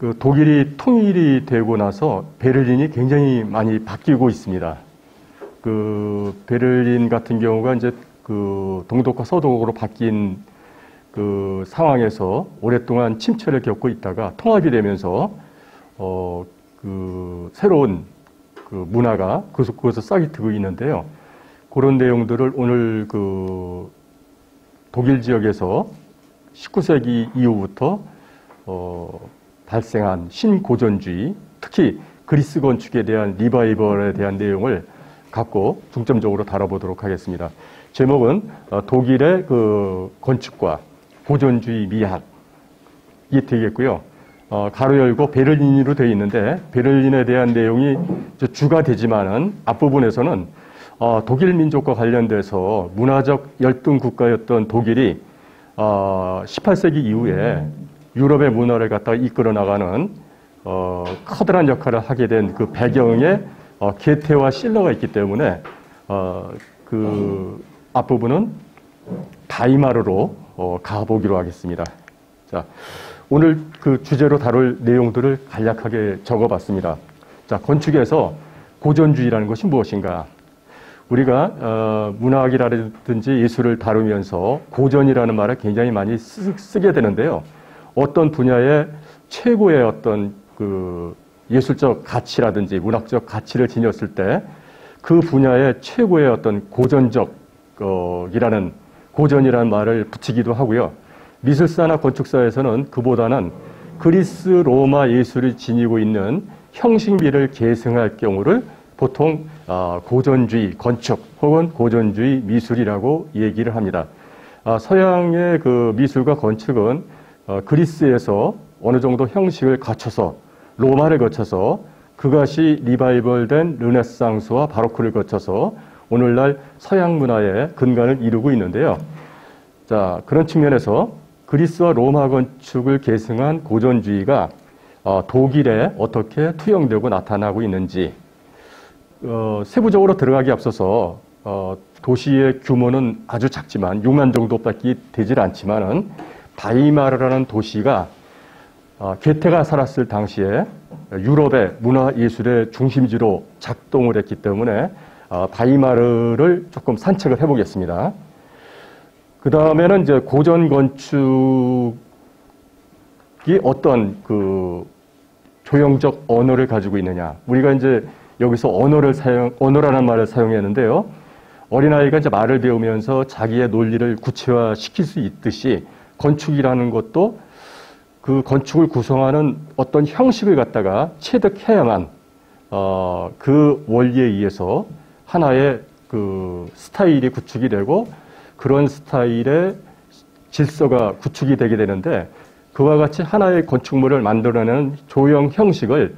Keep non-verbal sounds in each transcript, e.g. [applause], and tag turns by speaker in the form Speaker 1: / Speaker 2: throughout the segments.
Speaker 1: 그 독일이 통일이 되고 나서 베를린이 굉장히 많이 바뀌고 있습니다. 그 베를린 같은 경우가 이제 그 동독과 서독으로 바뀐 그 상황에서 오랫동안 침체를 겪고 있다가 통합이 되면서 어 그 새로운 그 문화가 그곳에서 싹이 트고 있는데요. 그런 내용들을 오늘 그 독일 지역에서 19세기 이후부터 어 발생한 신고전주의, 특히 그리스 건축에 대한 리바이벌에 대한 내용을 갖고 중점적으로 다뤄보도록 하겠습니다. 제목은 어, 독일의 그 건축과 고전주의 미학이 되겠고요. 어, 가로 열고 베를린으로 되어 있는데 베를린에 대한 내용이 주가 되지만은 앞부분에서는 어, 독일 민족과 관련돼서 문화적 열등 국가였던 독일이 18세기 이후에 유럽의 문화를 갖다 이끌어 나가는 어, 커다란 역할을 하게 된 그 배경에 어, 게테와 실러가 있기 때문에 어, 그 앞부분은 다이마르로 어, 가보기로 하겠습니다. 자, 오늘 그 주제로 다룰 내용들을 간략하게 적어봤습니다. 자, 건축에서 고전주의라는 것이 무엇인가? 우리가 어, 문학이라든지 예술을 다루면서 고전이라는 말을 굉장히 많이 쓰, 게 되는데요. 어떤 분야의 최고의 어떤 그 예술적 가치라든지 문학적 가치를 지녔을 때 그 분야의 최고의 어떤 고전적 이라는 고전이라는 말을 붙이기도 하고요. 미술사나 건축사에서는 그보다는 그리스 로마 예술을 지니고 있는 형식미를 계승할 경우를 보통 아, 고전주의 건축 혹은 고전주의 미술이라고 얘기를 합니다. 아, 서양의 그 미술과 건축은 어, 그리스에서 어느 정도 형식을 갖춰서 로마를 거쳐서 그것이 리바이벌된 르네상스와 바로크를 거쳐서 오늘날 서양 문화의 근간을 이루고 있는데요. 자, 그런 측면에서 그리스와 로마 건축을 계승한 고전주의가 어, 독일에 어떻게 투영되고 나타나고 있는지 어, 세부적으로 들어가기 앞서서 어, 도시의 규모는 아주 작지만 6만 정도밖에 되질 않지만은 바이마르라는 도시가 어, 게테가 살았을 당시에 유럽의 문화 예술의 중심지로 작동을 했기 때문에 어, 바이마르를 조금 산책을 해보겠습니다. 그 다음에는 이제 고전 건축이 어떤 그 조형적 언어를 가지고 있느냐. 우리가 이제 여기서 언어를 사용, 언어라는 말을 사용했는데요. 어린아이가 이제 말을 배우면서 자기의 논리를 구체화시킬 수 있듯이 건축이라는 것도 그 건축을 구성하는 어떤 형식을 갖다가 체득해야만 어, 그 원리에 의해서 하나의 그 스타일이 구축이 되고 그런 스타일의 질서가 구축이 되게 되는데 그와 같이 하나의 건축물을 만들어내는 조형 형식을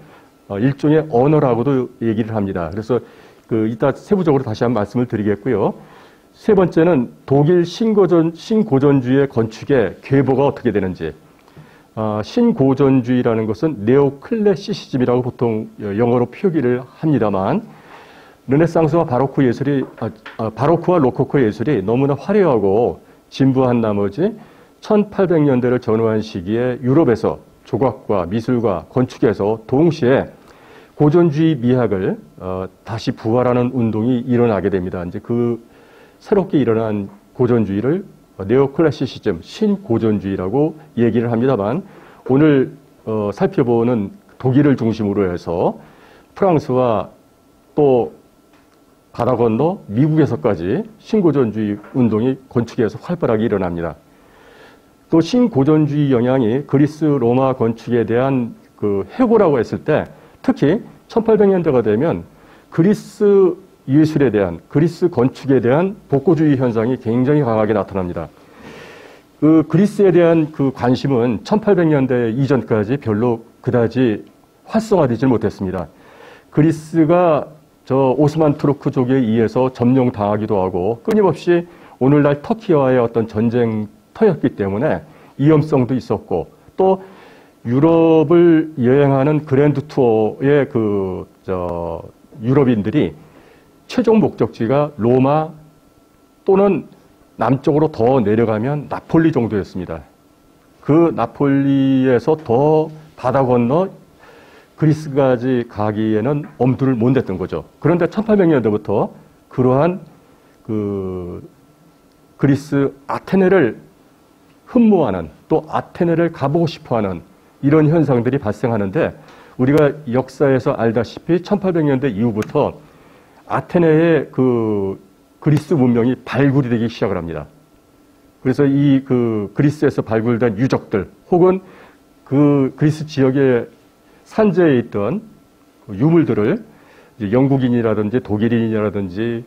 Speaker 1: 어, 일종의 언어라고도 얘기를 합니다. 그래서 그 이따 세부적으로 다시 한번 말씀을 드리겠고요. 세 번째는 독일 신고전, 신고전주의 건축의 계보가 어떻게 되는지. 어, 신고전주의라는 것은 네오클래시시즘이라고 보통 영어로 표기를 합니다만 르네상스와 바로크 예술이 아, 아, 바로크와 로코코 예술이 너무나 화려하고 진부한 나머지 1800년대를 전후한 시기에 유럽에서 조각과 미술과 건축에서 동시에 고전주의 미학을 어, 다시 부활하는 운동이 일어나게 됩니다. 이제 그 새롭게 일어난 고전주의를 네오클래시시즘, 신고전주의라고 얘기를 합니다만 오늘 어, 살펴보는 독일을 중심으로 해서 프랑스와 또 바다 건너 미국에서까지 신고전주의 운동이 건축에서 활발하게 일어납니다. 또 신고전주의 영향이 그리스 로마 건축에 대한 그 해고라고 했을 때 특히 1800년대가 되면 그리스 예술에 대한 그리스 건축에 대한 복고주의 현상이 굉장히 강하게 나타납니다. 그 그리스에 대한 그 관심은 1800년대 이전까지 별로 그다지 활성화되지 못했습니다. 그리스가 저 오스만 투르크족에 의해서 점령당하기도 하고 끊임없이 오늘날 터키와의 어떤 전쟁터였기 때문에 위험성도 있었고 또 유럽을 여행하는 그랜드 투어의 그, 저, 유럽인들이 최종 목적지가 로마 또는 남쪽으로 더 내려가면 나폴리 정도였습니다. 그 나폴리에서 더 바다 건너 그리스까지 가기에는 엄두를 못 냈던 거죠. 그런데 1800년대부터 그러한 그 그리스 아테네를 흠모하는 또 아테네를 가보고 싶어하는 이런 현상들이 발생하는데 우리가 역사에서 알다시피 1800년대 이후부터 아테네의 그 그리스 문명이 발굴이 되기 시작을 합니다. 그래서 이 그 그리스에서 발굴된 유적들 혹은 그 그리스 지역의 산재에 있던 그 유물들을 영국인이라든지 독일인이라든지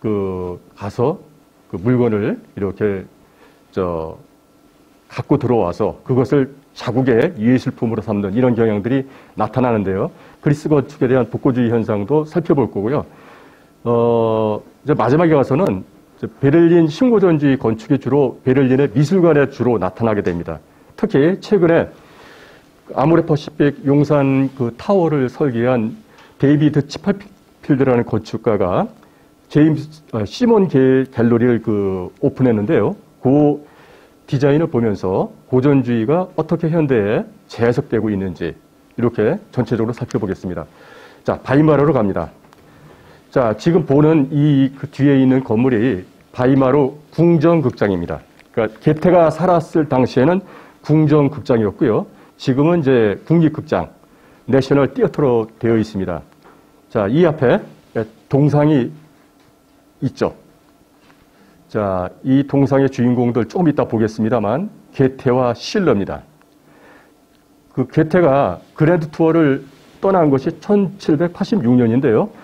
Speaker 1: 그 가서 그 물건을 이렇게 저 갖고 들어와서 그것을 자국의 예술품으로 삼는 이런 경향들이 나타나는데요. 그리스 건축에 대한 복고주의 현상도 살펴볼 거고요. 어, 이제 마지막에 가서는 베를린 신고전주의 건축이 주로 베를린의 미술관에 주로 나타나게 됩니다. 특히 최근에 아모레 퍼시픽 용산 그 타워를 설계한 데이비드 치퍼필드라는 건축가가 제임스 아, 시몬 갤러리를 그 오픈했는데요. 그 디자인을 보면서 고전주의가 어떻게 현대에 재해석되고 있는지 이렇게 전체적으로 살펴보겠습니다. 자, 바이마르로 갑니다. 자, 지금 보는 이 그 뒤에 있는 건물이 바이마르 궁정극장입니다. 그러니까 게테가 살았을 당시에는 궁정극장이었고요. 지금은 이제 국립극장, 내셔널 티어터로 되어 있습니다. 자, 이 앞에 동상이 있죠. 자, 이 동상의 주인공들 조금 이따 보겠습니다만, 게테와 실러입니다. 그 괴테가 그랜드 투어를 떠난 것이 1786년인데요.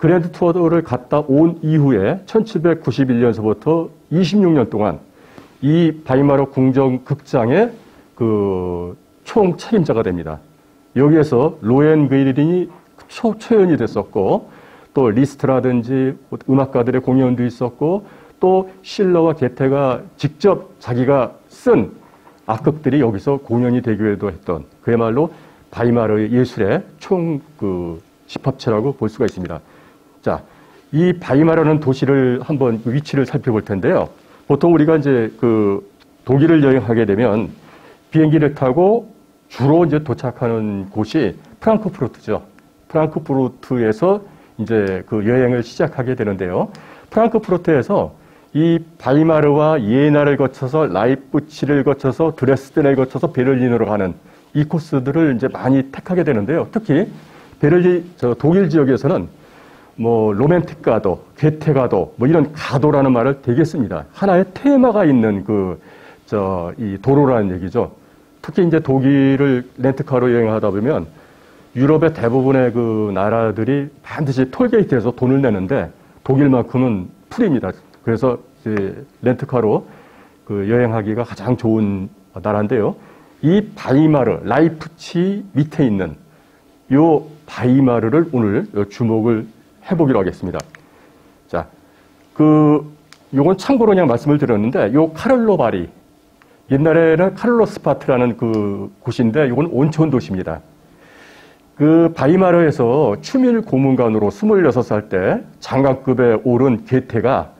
Speaker 1: 그랜드 투어를 갔다 온 이후에 1791년서부터 26년 동안 이 바이마르 궁정 극장의 그 총 책임자가 됩니다. 여기에서 로엔그린이 초, 초연이 됐었고 또 리스트라든지 음악가들의 공연도 있었고 또 실러와 괴테가 직접 자기가 쓴 악극들이 여기서 공연이 되기도 했던 그야말로 바이마르의 예술의 총 그 집합체라고 볼 수가 있습니다. 자, 이 바이마르는 도시를 한번 그 위치를 살펴볼 텐데요. 보통 우리가 이제 그 독일을 여행하게 되면 비행기를 타고 주로 이제 도착하는 곳이 프랑크푸르트죠. 프랑크푸르트에서 이제 그 여행을 시작하게 되는데요. 프랑크푸르트에서 이 바이마르와 예나를 거쳐서 라이프치히를 거쳐서 드레스덴을 거쳐서 베를린으로 가는 이 코스들을 이제 많이 택하게 되는데요. 특히 베를린 저 독일 지역에서는 뭐 로맨틱 가도, 괴테 가도 뭐 이런 가도라는 말을 되게 씁니다. 하나의 테마가 있는 그 저 이 도로라는 얘기죠. 특히 이제 독일을 렌트카로 여행하다 보면 유럽의 대부분의 그 나라들이 반드시 톨게이트에서 돈을 내는데 독일만큼은 free입니다. 그래서 렌트카로 그 여행하기가 가장 좋은 나라인데요. 이 바이마르, 라이프치히 밑에 있는 요 바이마르를 오늘 주목을 해보기로 하겠습니다. 자, 그, 요건 참고로 그냥 말씀을 드렸는데, 요 카를로비 바리, 옛날에는 카를스바트라는 그 곳인데, 요건 온천 도시입니다. 그 바이마르에서 추밀 고문관으로 26살 때 장관급에 오른 게테가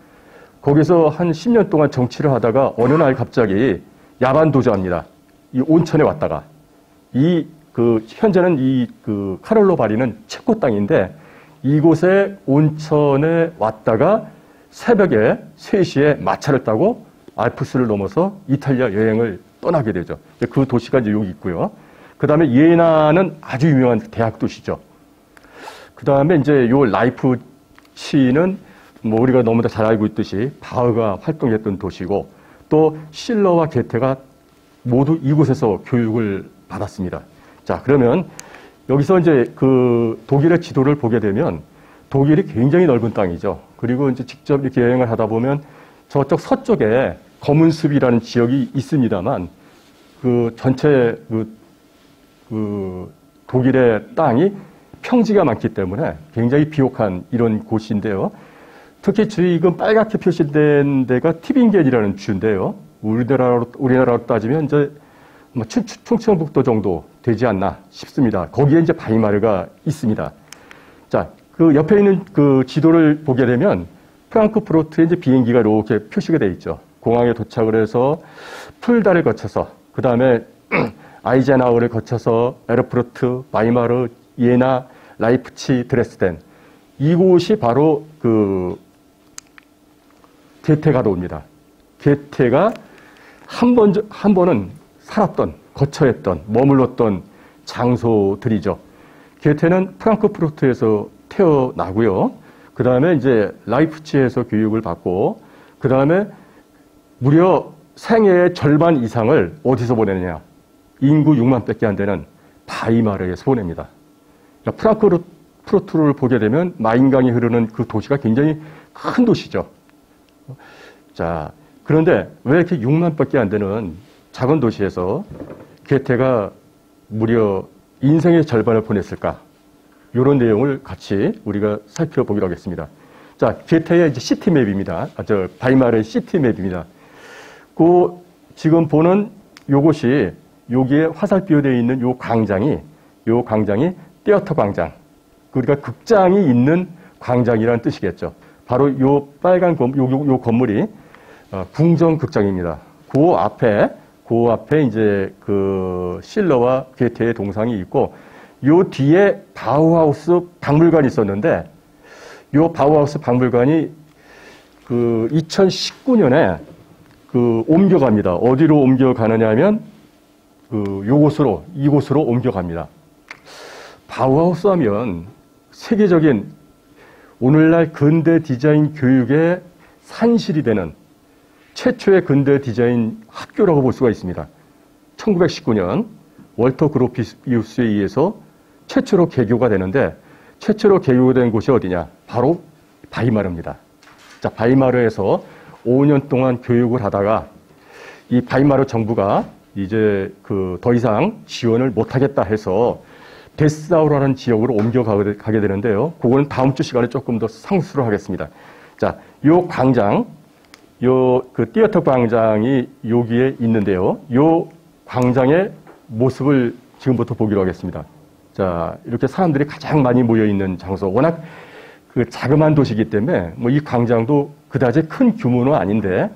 Speaker 1: 거기서 한 10년 동안 정치를 하다가 어느 날 갑자기 야반 도주합니다. 이 온천에 왔다가 이 그 현재는 이 그 카를로 바리는 체코 땅인데 이곳에 온천에 왔다가 새벽에 3시에 마차를 타고 알프스를 넘어서 이탈리아 여행을 떠나게 되죠. 그 도시가 이제 여기 있고요. 그 다음에 예나는 아주 유명한 대학 도시죠. 그 다음에 이제 요 라이프치는 뭐 우리가 너무나 잘 알고 있듯이 바흐가 활동했던 도시고 또 실러와 게테가 모두 이곳에서 교육을 받았습니다. 자, 그러면 여기서 이제 그 독일의 지도를 보게 되면 독일이 굉장히 넓은 땅이죠. 그리고 이제 직접 이렇게 여행을 하다 보면 저쪽 서쪽에 검은 숲이라는 지역이 있습니다만 그 전체 그, 그 독일의 땅이 평지가 많기 때문에 굉장히 비옥한 이런 곳인데요. 특히 지금 빨갛게 표시된 데가 티빙겐이라는 주인데요. 우리나라로, 우리나라로 따지면 이제 뭐 충, 충청북도 정도 되지 않나 싶습니다. 거기에 이제 바이마르가 있습니다. 자, 그 옆에 있는 그 지도를 보게 되면 프랑크푸르트에 이제 비행기가 이렇게 표시가 되어 있죠. 공항에 도착을 해서 풀다를 거쳐서 그 다음에 [clears throat] 아이제나흐를 거쳐서 에르푸르트, 바이마르, 예나, 라이프치히, 드레스덴 이곳이 바로 그 괴테 가도입니다. 괴테가 한 번, 한 번은 살았던, 거처했던, 머물렀던 장소들이죠. 게테는 프랑크푸르트에서 태어나고요. 그 다음에 이제 라이프치에서 교육을 받고, 그 다음에 무려 생애의 절반 이상을 어디서 보내느냐. 인구 6만 밖에 안 되는 바이마르에서 보냅니다. 그러니까 프랑크푸르트를 보게 되면 마인강이 흐르는 그 도시가 굉장히 큰 도시죠. 자, 그런데 왜 이렇게 6만 밖에 안 되는 작은 도시에서 게테가 무려 인생의 절반을 보냈을까? 이런 내용을 같이 우리가 살펴보기로 하겠습니다. 자, 게테의 이제 시티맵입니다. 아, 저, 바이마르의 시티맵입니다. 그, 지금 보는 요것이, 여기에 화살표에 되어 있는 요 광장이, 요 광장이 떼어터 광장. 우리가 극장이 있는 광장이라는 뜻이겠죠. 바로 요 빨간 건, 요, 요, 요 건물이 어, 궁정 극장입니다. 그 앞에, 그 앞에 이제 그 실러와 괴테의 동상이 있고, 요 뒤에 바우하우스 박물관이 있었는데, 요 바우하우스 박물관이 그 2019년에 그 옮겨갑니다. 어디로 옮겨가느냐 하면, 그 요곳으로, 이곳으로 옮겨갑니다. 바우하우스 하면 세계적인 오늘날 근대 디자인 교육의 산실이 되는 최초의 근대 디자인 학교라고 볼 수가 있습니다. 1919년 월터 그로피우스에 의해서 최초로 개교가 되는데 최초로 개교된 곳이 어디냐? 바로 바이마르입니다. 자, 바이마르에서 5년 동안 교육을 하다가 이 바이마르 정부가 이제 그 더 이상 지원을 못하겠다 해서 데스사우라는 지역으로 옮겨가게 되는데요. 그거는 다음 주 시간에 조금 더 상수를 하겠습니다. 자, 요 광장, 요 그 띠어터 광장이 여기에 있는데요. 요 광장의 모습을 지금부터 보기로 하겠습니다. 자, 이렇게 사람들이 가장 많이 모여 있는 장소. 워낙 그 자그마한 도시이기 때문에 뭐 이 광장도 그다지 큰 규모는 아닌데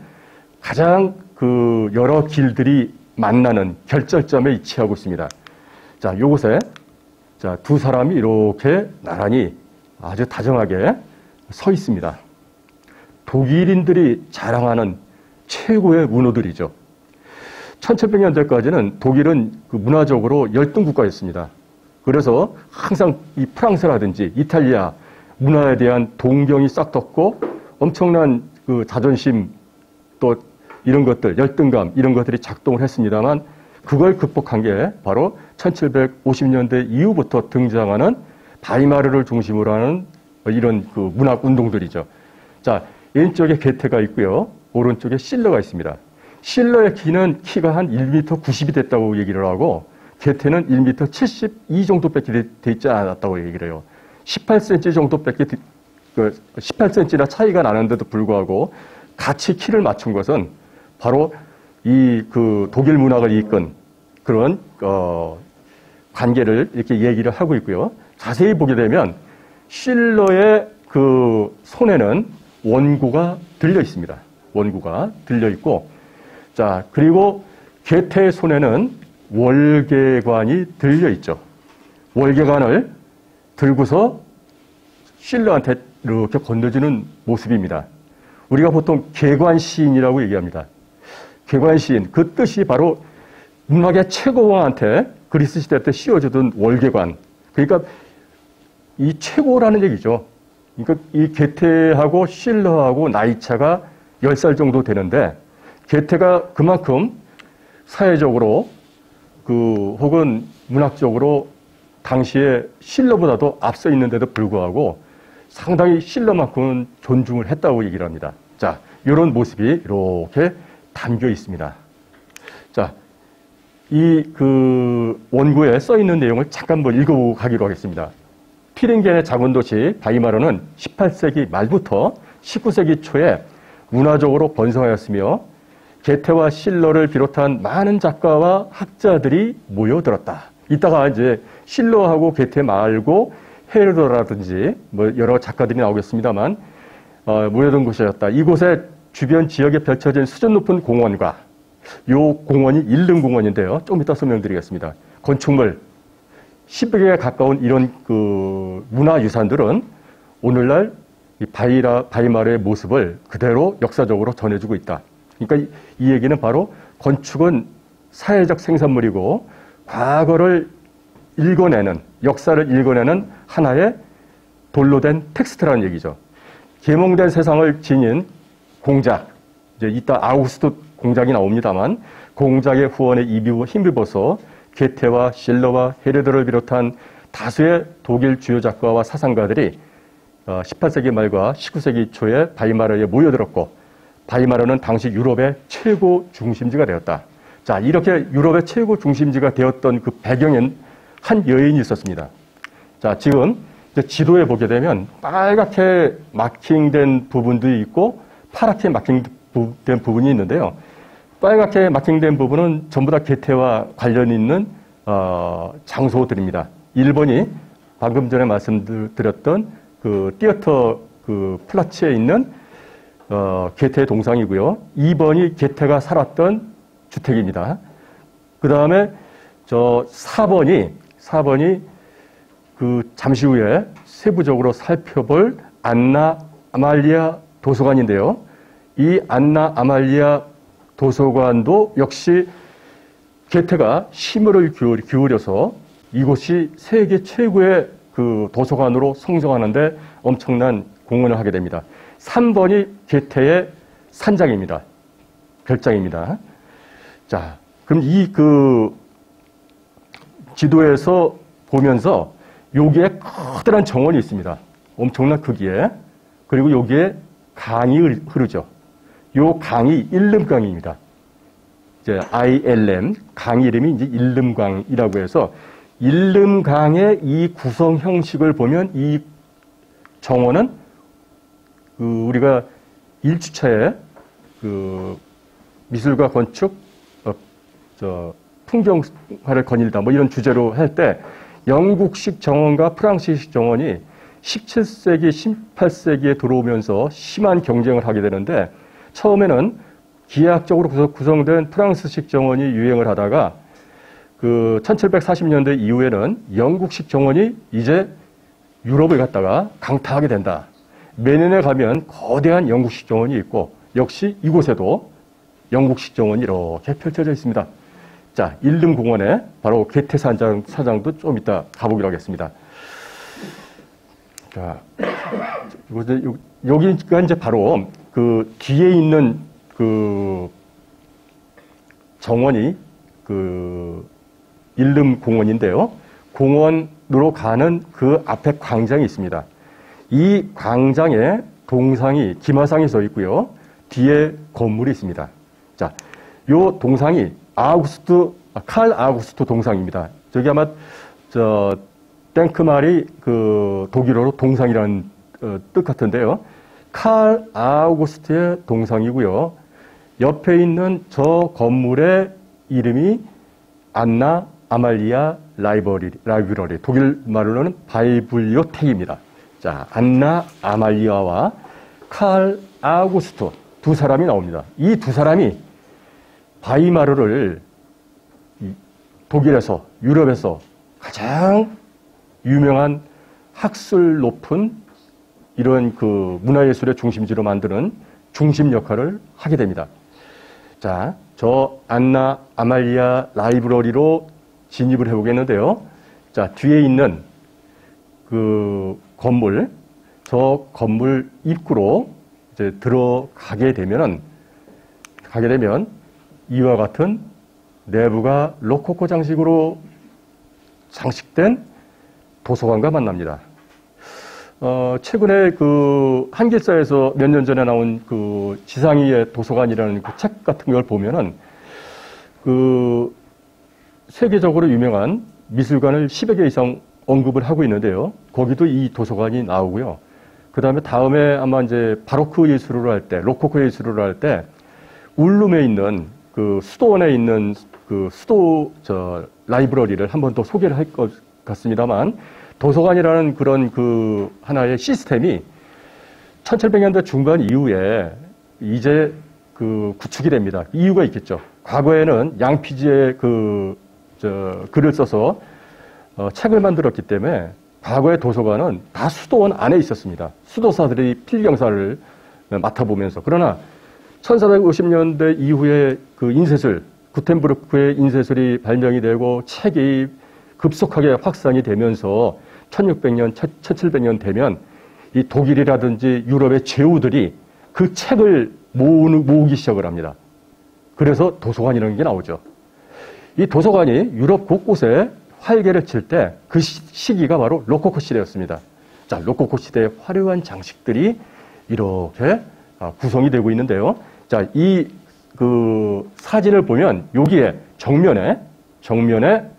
Speaker 1: 가장 그 여러 길들이 만나는 결절점에 위치하고 있습니다. 자, 요곳에 자, 두 사람이 이렇게 나란히 아주 다정하게 서 있습니다. 독일인들이 자랑하는 최고의 문호들이죠. 1700년대까지는 독일은 그 문화적으로 열등 국가였습니다. 그래서 항상 이 프랑스라든지 이탈리아 문화에 대한 동경이 싹 떴고 엄청난 그 자존심 또 이런 것들, 열등감 이런 것들이 작동을 했습니다만 그걸 극복한 게 바로 1750년대 이후부터 등장하는 바이마르를 중심으로 하는 이런 그 문학 운동들이죠. 자, 왼쪽에 게테가 있고요. 오른쪽에 실러가 있습니다. 실러의 키는 키가 한 1m 90이 됐다고 얘기를 하고 게테는 1m 72 정도밖에 돼 있지 않았다고 얘기를 해요. 18cm 정도밖에 그 18cm나 차이가 나는데도 불구하고 같이 키를 맞춘 것은 바로 이 그 독일 문학을 이끈 그런 어 관계를 이렇게 얘기를 하고 있고요. 자세히 보게 되면 실러의 그 손에는 원구가 들려 있습니다. 원구가 들려 있고, 자, 그리고 게테의 손에는 월계관이 들려 있죠. 월계관을 들고서 실러한테 이렇게 건너주는 모습입니다. 우리가 보통 개관시인이라고 얘기합니다. 개관시인, 그 뜻이 바로 문학의 최고왕한테 그리스 시대 때 씌워주던 월계관. 그러니까 이 최고라는 얘기죠. 그러니까 이 게테하고 실러하고 나이 차가 10살 정도 되는데 게테가 그만큼 사회적으로 그 혹은 문학적으로 당시에 실러보다도 앞서 있는데도 불구하고 상당히 실러만큼은 존중을 했다고 얘기를 합니다. 자, 이런 모습이 이렇게 담겨 있습니다. 자, 이 그 원고에 써 있는 내용을 잠깐 뭐 읽어보고 가기로 하겠습니다. 피렌겐의 작은 도시 바이마르는 18세기 말부터 19세기 초에 문화적으로 번성하였으며 게테와 실러를 비롯한 많은 작가와 학자들이 모여들었다. 이따가 이제 실러하고 게테 말고 헤르더라든지 뭐 여러 작가들이 나오겠습니다만 어, 모여든 곳이었다. 이곳에 주변 지역에 펼쳐진 수준 높은 공원과 요 공원이 일릉 공원인데요. 좀 이따 설명드리겠습니다. 건축물 1000개에 가까운 이런 그 문화유산들은 오늘날 이 바이라, 바이마르의 모습을 그대로 역사적으로 전해주고 있다. 그러니까 이, 이 얘기는 바로 건축은 사회적 생산물이고 과거를 읽어내는, 역사를 읽어내는 하나의 돌로 된 텍스트라는 얘기죠. 계몽된 세상을 지닌 공작, 이제 이따 아우구스트 공작이 나옵니다만 공작의 후원에 힘입어서 괴테와 실러와 헤르더를 비롯한 다수의 독일 주요 작가와 사상가들이 18세기 어, 말과 19세기 초에 바이마르에 모여들었고 바이마르는 당시 유럽의 최고 중심지가 되었다. 자, 이렇게 유럽의 최고 중심지가 되었던 그 배경엔 한 여인이 있었습니다. 자, 지금 지도에 보게 되면 빨갛게 마킹된 부분도 있고 파랗게 마킹된 부분이 있는데요. 빨갛게 마킹된 부분은 전부 다 게테와 관련 있는 어, 장소들입니다. 1번이 방금 전에 말씀드렸던 그 티어터 그 플라츠에 있는 어, 게테의 동상이고요. 2번이 게테가 살았던 주택입니다. 그 다음에 저 4번이 4번이 그 잠시 후에 세부적으로 살펴볼 안나 아말리아 도서관인데요. 이 안나 아말리아 도서관도 역시 게테가 힘을 기울여서 이곳이 세계 최고의 그 도서관으로 성장하는데 엄청난 공헌을 하게 됩니다. 3번이 게테의 산장입니다. 별장입니다. 자, 그럼 이 그 지도에서 보면서 여기에 커다란 정원이 있습니다. 엄청난 크기에. 그리고 여기에 강이 흐르죠. 요 강이 일름강입니다. 이제 ILM 강 이름이 이제 일름강이라고 해서 일름강의 이 구성 형식을 보면 이 정원은 그 우리가 1주차에 그 미술과 건축 어, 저 풍경화를 거닐다 뭐 이런 주제로 할 때 영국식 정원과 프랑스식 정원이 17세기, 18세기에 들어오면서 심한 경쟁을 하게 되는데 처음에는 기하학적으로 구성된 프랑스식 정원이 유행을 하다가 그 1740년대 이후에는 영국식 정원이 이제 유럽을 갔다가 강타하게 된다. 매년에 가면 거대한 영국식 정원이 있고 역시 이곳에도 영국식 정원이 이렇게 펼쳐져 있습니다. 자, 일릉공원에 바로 개태 사장, 사장도 좀 이따 가보기로 하겠습니다. 자, 여기가 이제 바로 그 뒤에 있는 그 정원이 그 일름 공원인데요. 공원으로 가는 그 앞에 광장이 있습니다. 이 광장에 동상이 김화상이 서 있고요. 뒤에 건물이 있습니다. 자, 요 동상이 아우구스트 아, 칼 아우구스트 동상입니다. 저기 아마 저 땡크말이 그 독일어로 동상이라는 어, 뜻 같은데요. 칼 아우구스트의 동상이고요. 옆에 있는 저 건물의 이름이 안나 아말리아 library, library, 독일 말로는 Bibliothek입니다. 자, 안나 아말리아와 칼 아우구스트 두 사람이 나옵니다. 이 두 사람이 바이마르를 독일에서, 유럽에서 가장 유명한 학술 높은 이런 그 문화예술의 중심지로 만드는 중심 역할을 하게 됩니다. 자, 저 안나 아말리아 라이브러리로 진입을 해보겠는데요. 자, 뒤에 있는 그 건물, 저 건물 입구로 이제 들어가게 되면은, 가게 되면 이와 같은 내부가 로코코 장식으로 장식된 도서관과 만납니다. 어, 최근에 그 한길사에서 몇 년 전에 나온 그 지상위의 도서관이라는 그 책 같은 걸 보면은 그 세계적으로 유명한 미술관을 10여 개 이상 언급을 하고 있는데요. 거기도 이 도서관이 나오고요. 그 다음에 다음에 아마 이제 바로크 예술을 할 때, 로코코 예술을 할 때, 울룸에 있는 그 수도원에 있는 그 수도 저 라이브러리를 한 번 더 소개를 할 것 같습니다만 도서관이라는 그런 그 하나의 시스템이 1700년대 중반 이후에 이제 그 구축이 됩니다. 이유가 있겠죠. 과거에는 양피지의 그, 저, 글을 써서 어, 책을 만들었기 때문에 과거의 도서관은 다 수도원 안에 있었습니다. 수도사들이 필경사를 맡아보면서. 그러나 1450년대 이후에 그 인쇄술, 구텐브르크의 인쇄술이 발명이 되고 책이 급속하게 확산이 되면서 1600년, 1700년 되면 이 독일이라든지 유럽의 제후들이 그 책을 모으는, 모으기 시작을 합니다. 그래서 도서관이라는 게 나오죠. 이 도서관이 유럽 곳곳에 활개를 칠 때 그 시기가 바로 로코코 시대였습니다. 자, 로코코 시대의 화려한 장식들이 이렇게 아, 구성이 되고 있는데요. 자, 이 그 사진을 보면 여기에 정면에 정면에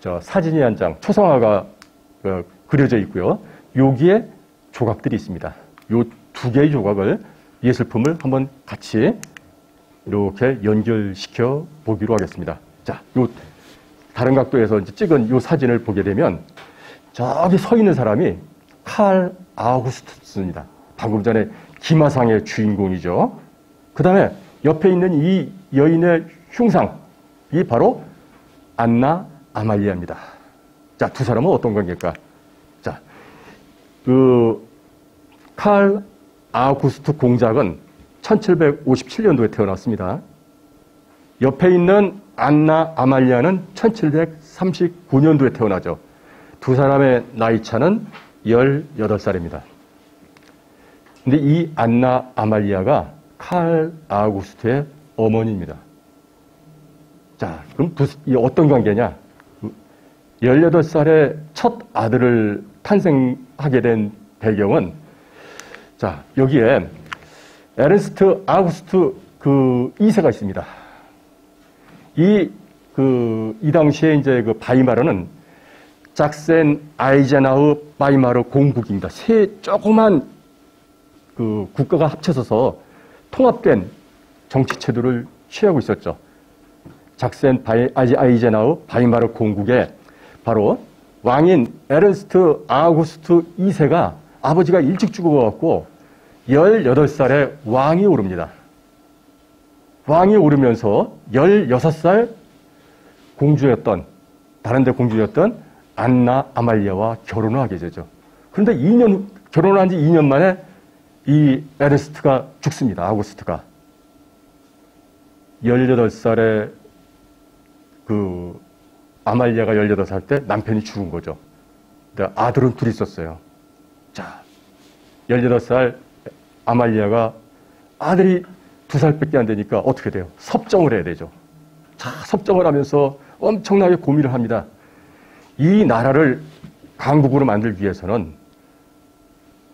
Speaker 1: 저 사진이 한 장, 초상화가 어, 그려져 있고요. 여기에 조각들이 있습니다. 요 두 개의 조각을 예술품을 한번 같이 이렇게 연결시켜 보기로 하겠습니다. 자, 요 다른 각도에서 찍은 이 사진을 보게 되면 저기 서 있는 사람이 칼 아우구스투스입니다. 방금 전에 기마상의 주인공이죠. 그 다음에 옆에 있는 이 여인의 흉상, 이 바로 안나 아말리아입니다. 자, 두 사람은 어떤 관계일까? 자, 그, 칼 아우구스트 공작은 1757년도에 태어났습니다. 옆에 있는 안나 아말리아는 1739년도에 태어나죠. 두 사람의 나이 차는 18살입니다. 근데 이 안나 아말리아가 칼 아구스트의 어머니입니다. 자, 그럼 어떤 관계냐? 18살에 첫 아들을 탄생하게 된 배경은 자, 여기에 에른스트 아우구스트 그 2세가 있습니다. 이, 그, 이 당시에 이제 그 바이마르는 작센 아이제나우 바이마르 공국입니다. 세 조그만 그 국가가 합쳐져서 통합된 정치 제도를 취하고 있었죠. 작센 바이, 아이제나우 바이마르 공국에 바로 왕인 에른스트 아우구스트 2세가 아버지가 일찍 죽어갖고 18살에 왕이 오릅니다. 왕이 오르면서 16살 공주였던, 다른 데 공주였던 안나 아말리아와 결혼을 하게 되죠. 그런데 2년, 결혼한 지 2년 만에 이 에르스트가 죽습니다. 아우구스트가. 18살에 그 아말리아가 18살 때 남편이 죽은 거죠. 근데 아들은 둘이 있었어요. 자, 18살 아말리아가 아들이 두 살밖에 안 되니까 어떻게 돼요? 섭정을 해야 되죠. 자, 섭정을 하면서 엄청나게 고민을 합니다. 이 나라를 강국으로 만들기 위해서는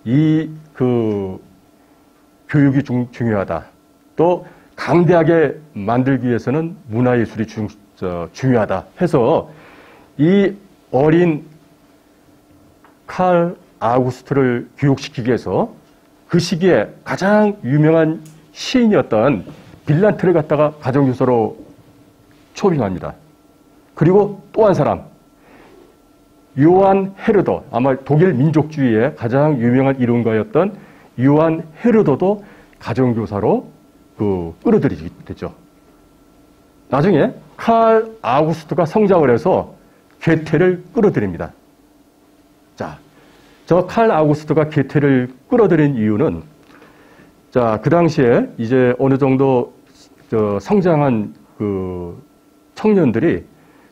Speaker 1: 이 그 교육이 중, 중요하다. 또 강대하게 만들기 위해서는 문화예술이 중, 저, 중요하다 해서 이 어린 칼 아우구스트를 교육시키기 위해서 그 시기에 가장 유명한 시인이었던 빌란트를 갖다가 가정교사로 초빙합니다. 그리고 또 한 사람, 요한 헤르도, 아마 독일 민족주의의 가장 유명한 이론가였던 요한 헤르도도 가정교사로 그 끌어들이게 되죠. 나중에 칼 아우구스트가 성장을 해서 괴테를 끌어들입니다. 자, 저 칼 아우구스트가 괴테를 끌어들인 이유는 자, 그 당시에 이제 어느 정도 성장한 그 청년들이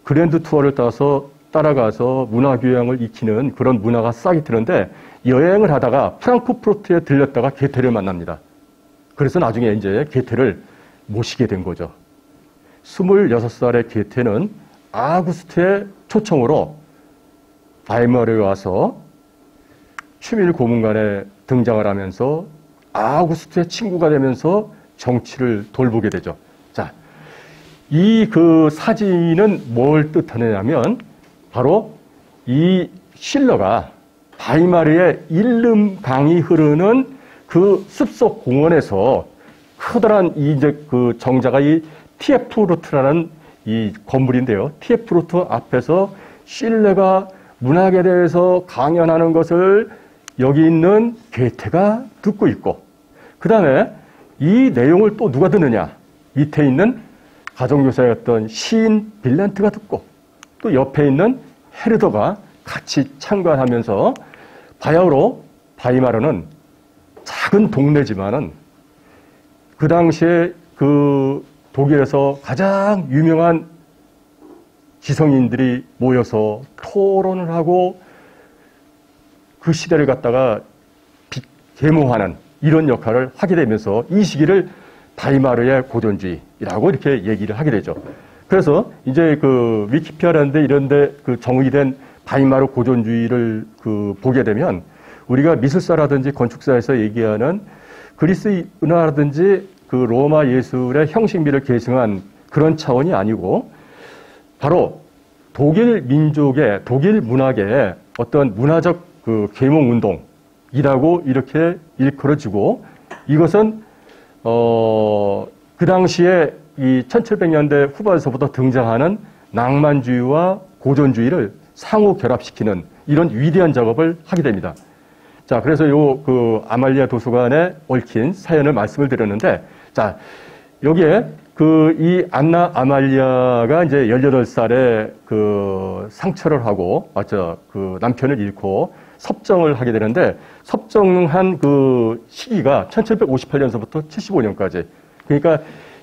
Speaker 1: 그랜드 투어를 따서 따라가서 문화 교양을 익히는 그런 문화가 싹이 트는데 여행을 하다가 프랑크푸르트에 들렸다가 게테를 만납니다. 그래서 나중에 이제 게테를 모시게 된 거죠. 26살의 게테는 아구스트의 초청으로 바이머르에 와서 추밀 고문관에 등장을 하면서 아우구스트의 친구가 되면서 정치를 돌보게 되죠. 자, 이 그 사진은 뭘 뜻하느냐면 바로 이 실러가 바이마르의 일름 강이 흐르는 그 숲속 공원에서 커다란 이제 그 정자가 이 티에프루트라는 이 건물인데요. 티에프루트 앞에서 실러가 문학에 대해서 강연하는 것을 여기 있는 괴테가 듣고 있고 그 다음에 이 내용을 또 누가 듣느냐 밑에 있는 가정교사였던 시인 빌란트가 듣고 또 옆에 있는 헤르더가 같이 참관하면서 바야흐로 바이마르는 작은 동네지만은 그 당시에 그 독일에서 가장 유명한 지성인들이 모여서 토론을 하고 그 시대를 갖다가 계모하는 이런 역할을 하게 되면서 이 시기를 바이마르의 고전주의라고 이렇게 얘기를 하게 되죠. 그래서 이제 그 위키피아라는데 이런데 그 정의된 바이마르 고전주의를 그 보게 되면 우리가 미술사라든지 건축사에서 얘기하는 그리스 은화라든지 그 로마 예술의 형식미를 계승한 그런 차원이 아니고 바로 독일 민족의 독일 문학의 어떤 문화적 그 계몽 운동이라고 이렇게 일컬어지고 이것은 어, 그 당시에 이 1700년대 후반에서부터 등장하는 낭만주의와 고전주의를 상호 결합시키는 이런 위대한 작업을 하게 됩니다. 자, 그래서 요 그 아말리아 도서관에 얽힌 사연을 말씀을 드렸는데, 자, 여기에 그 이 안나 아말리아가 이제 18살에 그 상처를 하고, 맞죠? 그 남편을 잃고 섭정을 하게 되는데, 섭정한 그 시기가 1758년서부터 75년까지. 그러니까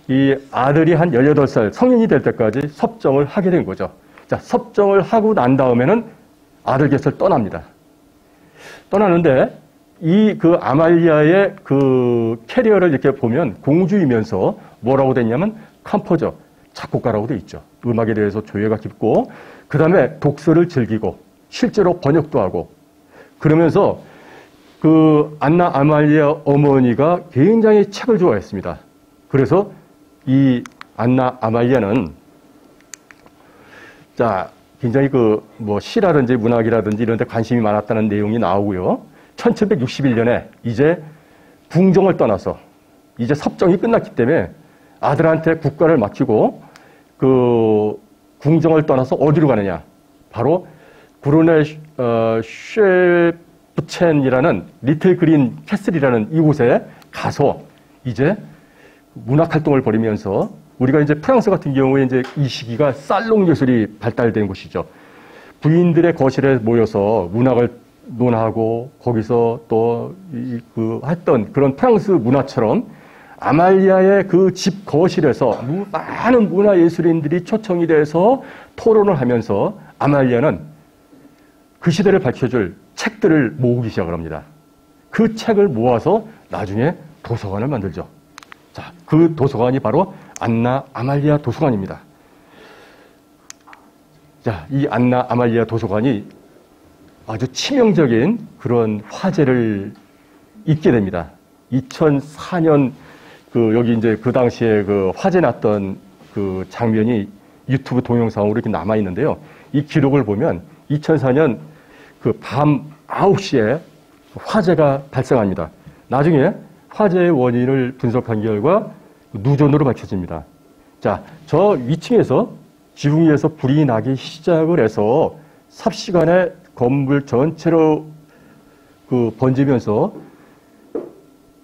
Speaker 1: 이 아들이 한 18살 성인이 될 때까지 섭정을 하게 된 거죠. 자, 섭정을 하고 난 다음에는 아들 곁을 떠납니다. 떠나는데 이 그 아말리아의 그 career를 이렇게 보면 공주이면서 뭐라고 됐냐면 composer, 작곡가라고 돼 있죠. 음악에 대해서 조예가 깊고 그 다음에 독서를 즐기고 실제로 번역도 하고 그러면서 그 안나 아말리아 어머니가 굉장히 책을 좋아했습니다. 그래서 이 안나 아말리아는 자 굉장히 그 뭐 시라든지 문학이라든지 이런 데 관심이 많았다는 내용이 나오고요. 1761년에 이제 궁정을 떠나서 이제 섭정이 끝났기 때문에 아들한테 국가를 맡기고 그 궁정을 떠나서 어디로 가느냐? 바로 Grünes 어, Schlösschen이라는 little green castle이라는 이곳에 가서 이제 문학 활동을 벌이면서 우리가 이제 프랑스 같은 경우에 이제 이 시기가 살롱 예술이 발달된 곳이죠. 부인들의 거실에 모여서 문학을 논하고 거기서 또 그 했던 그런 프랑스 문화처럼 아말리아의 그 집 거실에서 많은 문화 예술인들이 초청이 돼서 토론을 하면서 아말리아는 그 시대를 밝혀줄 책들을 모으기 시작을 합니다. 그 책을 모아서 나중에 도서관을 만들죠. 자, 그 도서관이 바로 안나 아말리아 도서관입니다. 자, 이 안나 아말리아 도서관이 아주 치명적인 그런 화제를 입게 됩니다. 2004년 그 여기 이제 그 당시에 그 화제 났던 그 장면이 유튜브 동영상으로 이렇게 남아 있는데요. 이 기록을 보면 2004년 그 밤 9시에 화재가 발생합니다. 나중에 화재의 원인을 분석한 결과 누전으로 밝혀집니다. 자, 저 위층에서 지붕 위에서 불이 나기 시작을 해서 삽시간에 건물 전체로 그 번지면서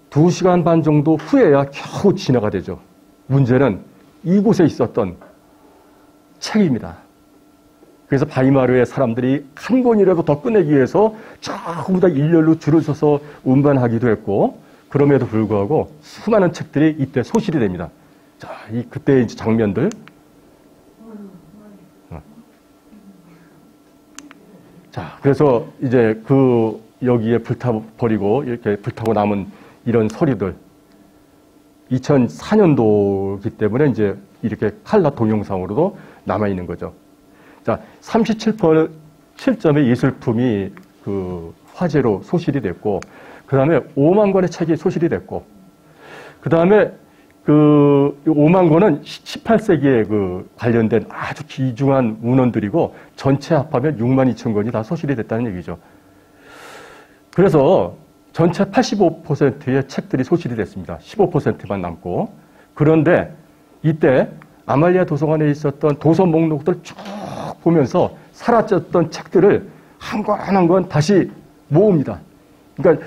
Speaker 1: 두 시간 반 정도 후에야 겨우 진화가 되죠. 문제는 이곳에 있었던 책입니다. 그래서 바이마르의 사람들이 한 권이라도 더 끝내기 위해서 전부 다 일렬로 줄을 서서 운반하기도 했고 그럼에도 불구하고 수많은 책들이 이때 소실이 됩니다. 자, 이 그때 이제 장면들. 자, 그래서 이제 그 여기에 불타버리고 이렇게 불타고 남은 이런 서리들 2004년도이기 때문에 이제 이렇게 칼라 동영상으로도 남아 있는 거죠. 자, 37.7점의 예술품이 그 화재로 소실이 됐고 그 다음에 5만 권의 책이 소실이 됐고, 그 다음에 그 5만 권은 18세기에 그 관련된 아주 귀중한 문헌들이고 전체 합하면 6만 2천 권이 다 소실이 됐다는 얘기죠. 그래서 전체 85%의 책들이 소실이 됐습니다. 15%만 남고. 그런데 이때 아말리아 도서관에 있었던 도서 목록들 쭉 보면서 사라졌던 책들을 한 권 한 권 다시 모읍니다. 그러니까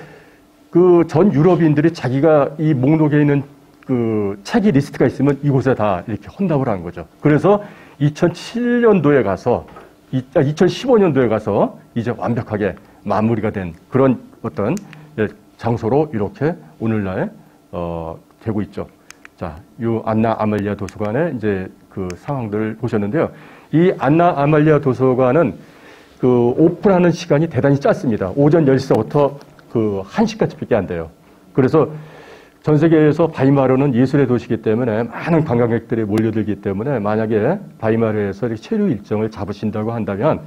Speaker 1: 그 전 유럽인들이 자기가 이 목록에 있는 그 책이 리스트가 있으면 이곳에 다 이렇게 혼납을 한 거죠. 그래서 2007년도에 가서 2015년도에 아, 가서 이제 완벽하게 마무리가 된 그런 어떤 예, 장소로 이렇게 오늘날 어, 되고 있죠. 자, 이 안나 아말리아 도서관의 이제 그 상황들을 보셨는데요. 이 안나 아말리아 도서관은 그 오픈하는 시간이 대단히 짧습니다. 오전 10시부터 그 1시까지밖에 안 돼요. 그래서 전 세계에서 바이마르는 예술의 도시이기 때문에 많은 관광객들이 몰려들기 때문에 만약에 바이마르에서 체류 일정을 잡으신다고 한다면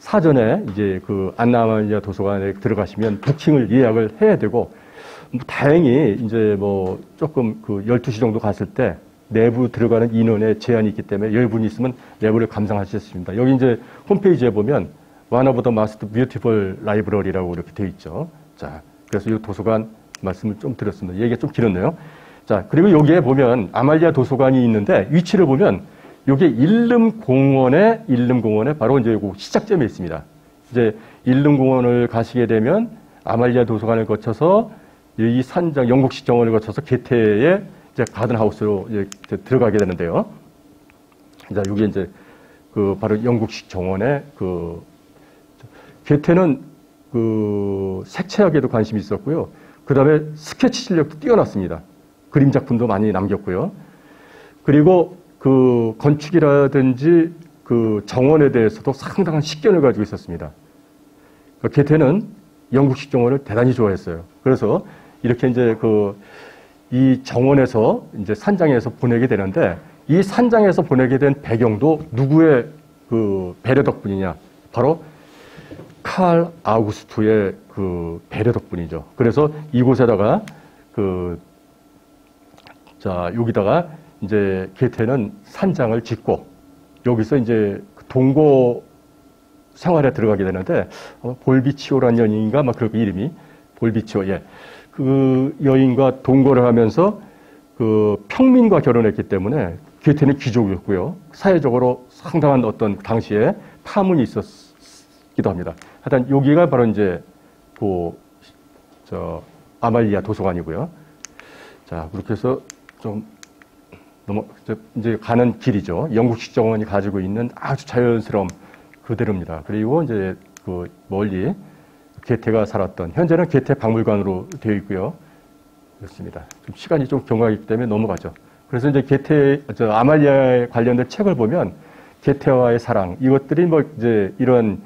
Speaker 1: 사전에 이제 그 안나마니아 도서관에 들어가시면 부킹을 예약을 해야 되고 뭐 다행히 이제 뭐 조금 그 12시 정도 갔을 때 내부 들어가는 인원에 제한이 있기 때문에 여분이 있으면 내부를 감상하실 수 있습니다. 여기 이제 홈페이지에 보면 One of the most beautiful library라고 이렇게 되어 있죠. 자, 그래서 이 도서관 말씀을 좀 드렸습니다. 얘기가 좀 길었네요. 자, 그리고 여기에 보면 아말리아 도서관이 있는데 위치를 보면 요게 일름공원에 일름공원에 바로 이제 그 시작점에 있습니다. 이제 일름공원을 가시게 되면 아말리아 도서관을 거쳐서 이 산장 영국식 정원을 거쳐서 게테에 이제 가든하우스로 이제 들어가게 되는데요. 자, 여기 이제 그 바로 영국식 정원의 그 게테는 그 색채학에도 관심이 있었고요. 그 다음에 스케치 실력도 뛰어났습니다. 그림 작품도 많이 남겼고요. 그리고 그 건축이라든지 그 정원에 대해서도 상당한 식견을 가지고 있었습니다. 그 게테는 영국식 정원을 대단히 좋아했어요. 그래서 이렇게 이제 그 이 정원에서 이제 산장에서 보내게 되는데 이 산장에서 보내게 된 배경도 누구의 그 배려 덕분이냐? 바로 칼 아우구스투의 그 배려 덕분이죠. 그래서 이곳에다가 그, 자, 여기다가 이제 게테는 산장을 짓고 여기서 이제 그 동고 생활에 들어가게 되는데 어, 볼비치오라는 연인인가 막 그렇게 이름이 볼비치오 예. 그 여인과 동거를 하면서 그 평민과 결혼했기 때문에 게테는 귀족이었고요. 사회적으로 상당한 어떤 당시에 파문이 있었기도 합니다. 하여튼 여기가 바로 이제 그 저 아말리아 도서관이고요. 자 그렇게 해서 좀 넘어 이제 가는 길이죠. 영국식 정원이 가지고 있는 아주 자연스러운 그대로입니다. 그리고 이제 그 멀리 게테가 살았던 현재는 게테 박물관으로 되어 있고요. 그렇습니다. 좀 시간이 좀 경과하기 때문에 넘어가죠. 그래서 이제 게테 저 아말리아에 관련된 책을 보면 게테와의 사랑 이것들이 뭐 이제 이런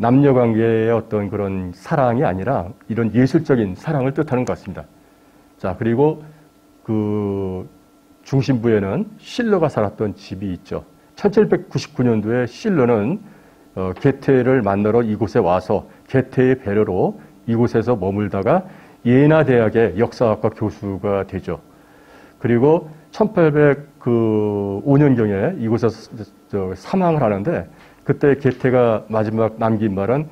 Speaker 1: 남녀 관계의 어떤 그런 사랑이 아니라 이런 예술적인 사랑을 뜻하는 것 같습니다. 자, 그리고 그 중심부에는 실러가 살았던 집이 있죠. 1799년도에 실러는 어, 게테를 만나러 이곳에 와서 게테의 배려로 이곳에서 머물다가 예나 대학의 역사학과 교수가 되죠. 그리고 1805년경에 이곳에서 사망을 하는데 그때 게테가 마지막 남긴 말은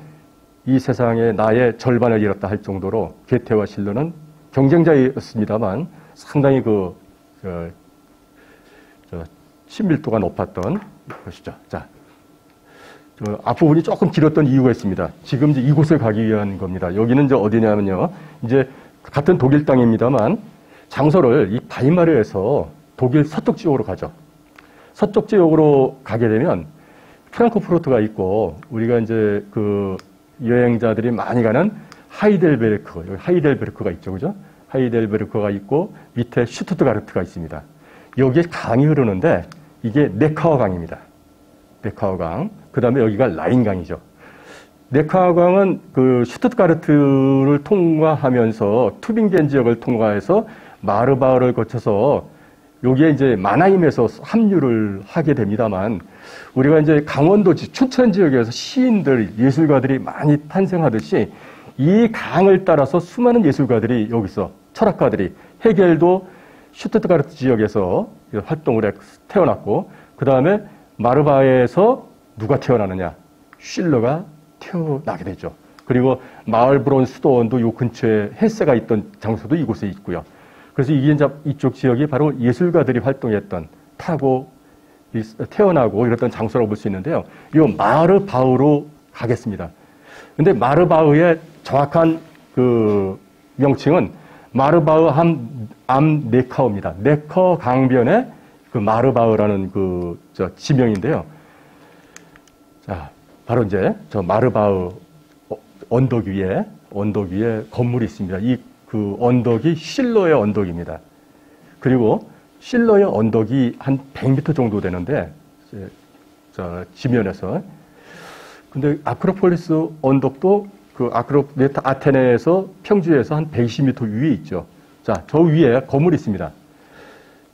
Speaker 1: 이 세상에 나의 절반을 잃었다 할 정도로 게테와 실러는 경쟁자였습니다만 상당히 그 저, 저 친밀도가 높았던 것이죠. 자, 저 앞부분이 조금 길었던 이유가 있습니다. 지금 이제 이곳에 가기 위한 겁니다. 여기는 이제 어디냐면요. 이제 같은 독일 땅입니다만 장소를 이 바이마르에서 독일 서쪽 지역으로 가죠. 서쪽 지역으로 가게 되면 프랑크푸르트가 있고 우리가 이제 그 여행자들이 많이 가는 하이델베르크, 여기 하이델베르크가 있죠, 그죠? 하이델베르크가 있고 밑에 슈투트가르트가 있습니다. 여기에 강이 흐르는데 이게 네카어 강입니다. 네카어 강. 그 다음에 여기가 라인 강이죠. 네카어 강은 그 슈투트가르트를 통과하면서 튀빙겐 지역을 통과해서 마르바흐를 거쳐서 여기에 이제 만하임에서 합류를 하게 됩니다만 우리가 이제 강원도지 춘천 지역에서 시인들, 예술가들이 많이 탄생하듯이 이 강을 따라서 수많은 예술가들이 여기서 철학가들이 헤겔도 슈투트가르트 지역에서 활동을 해 태어났고 그 다음에 마르바에서 누가 태어나느냐 쉴러가 태어나게 되죠. 그리고 마을브론 수도원도 요 근처에 헬스가 있던 장소도 이곳에 있고요. 그래서 이제 이쪽 지역이 바로 예술가들이 활동했던 타고 태어나고 이랬던 장소라고 볼 수 있는데요. 이 마르바우로 가겠습니다. 근데 마르바우의 정확한 그 명칭은 마르바흐 암, 암 네카우입니다. 네커 강변의 그 마르바흐라는 그저 지명인데요. 자, 바로 이제 저 마르바흐 언덕 위에 언덕 위에 건물이 있습니다. 이 그 언덕이 실로의 언덕입니다. 그리고 실로의 언덕이 한 100m 정도 되는데 저 지면에서 근데 아크로폴리스 언덕도 그 아크로 아테네에서 평지에서 한 120m 위에 있죠. 자, 저 위에 건물이 있습니다.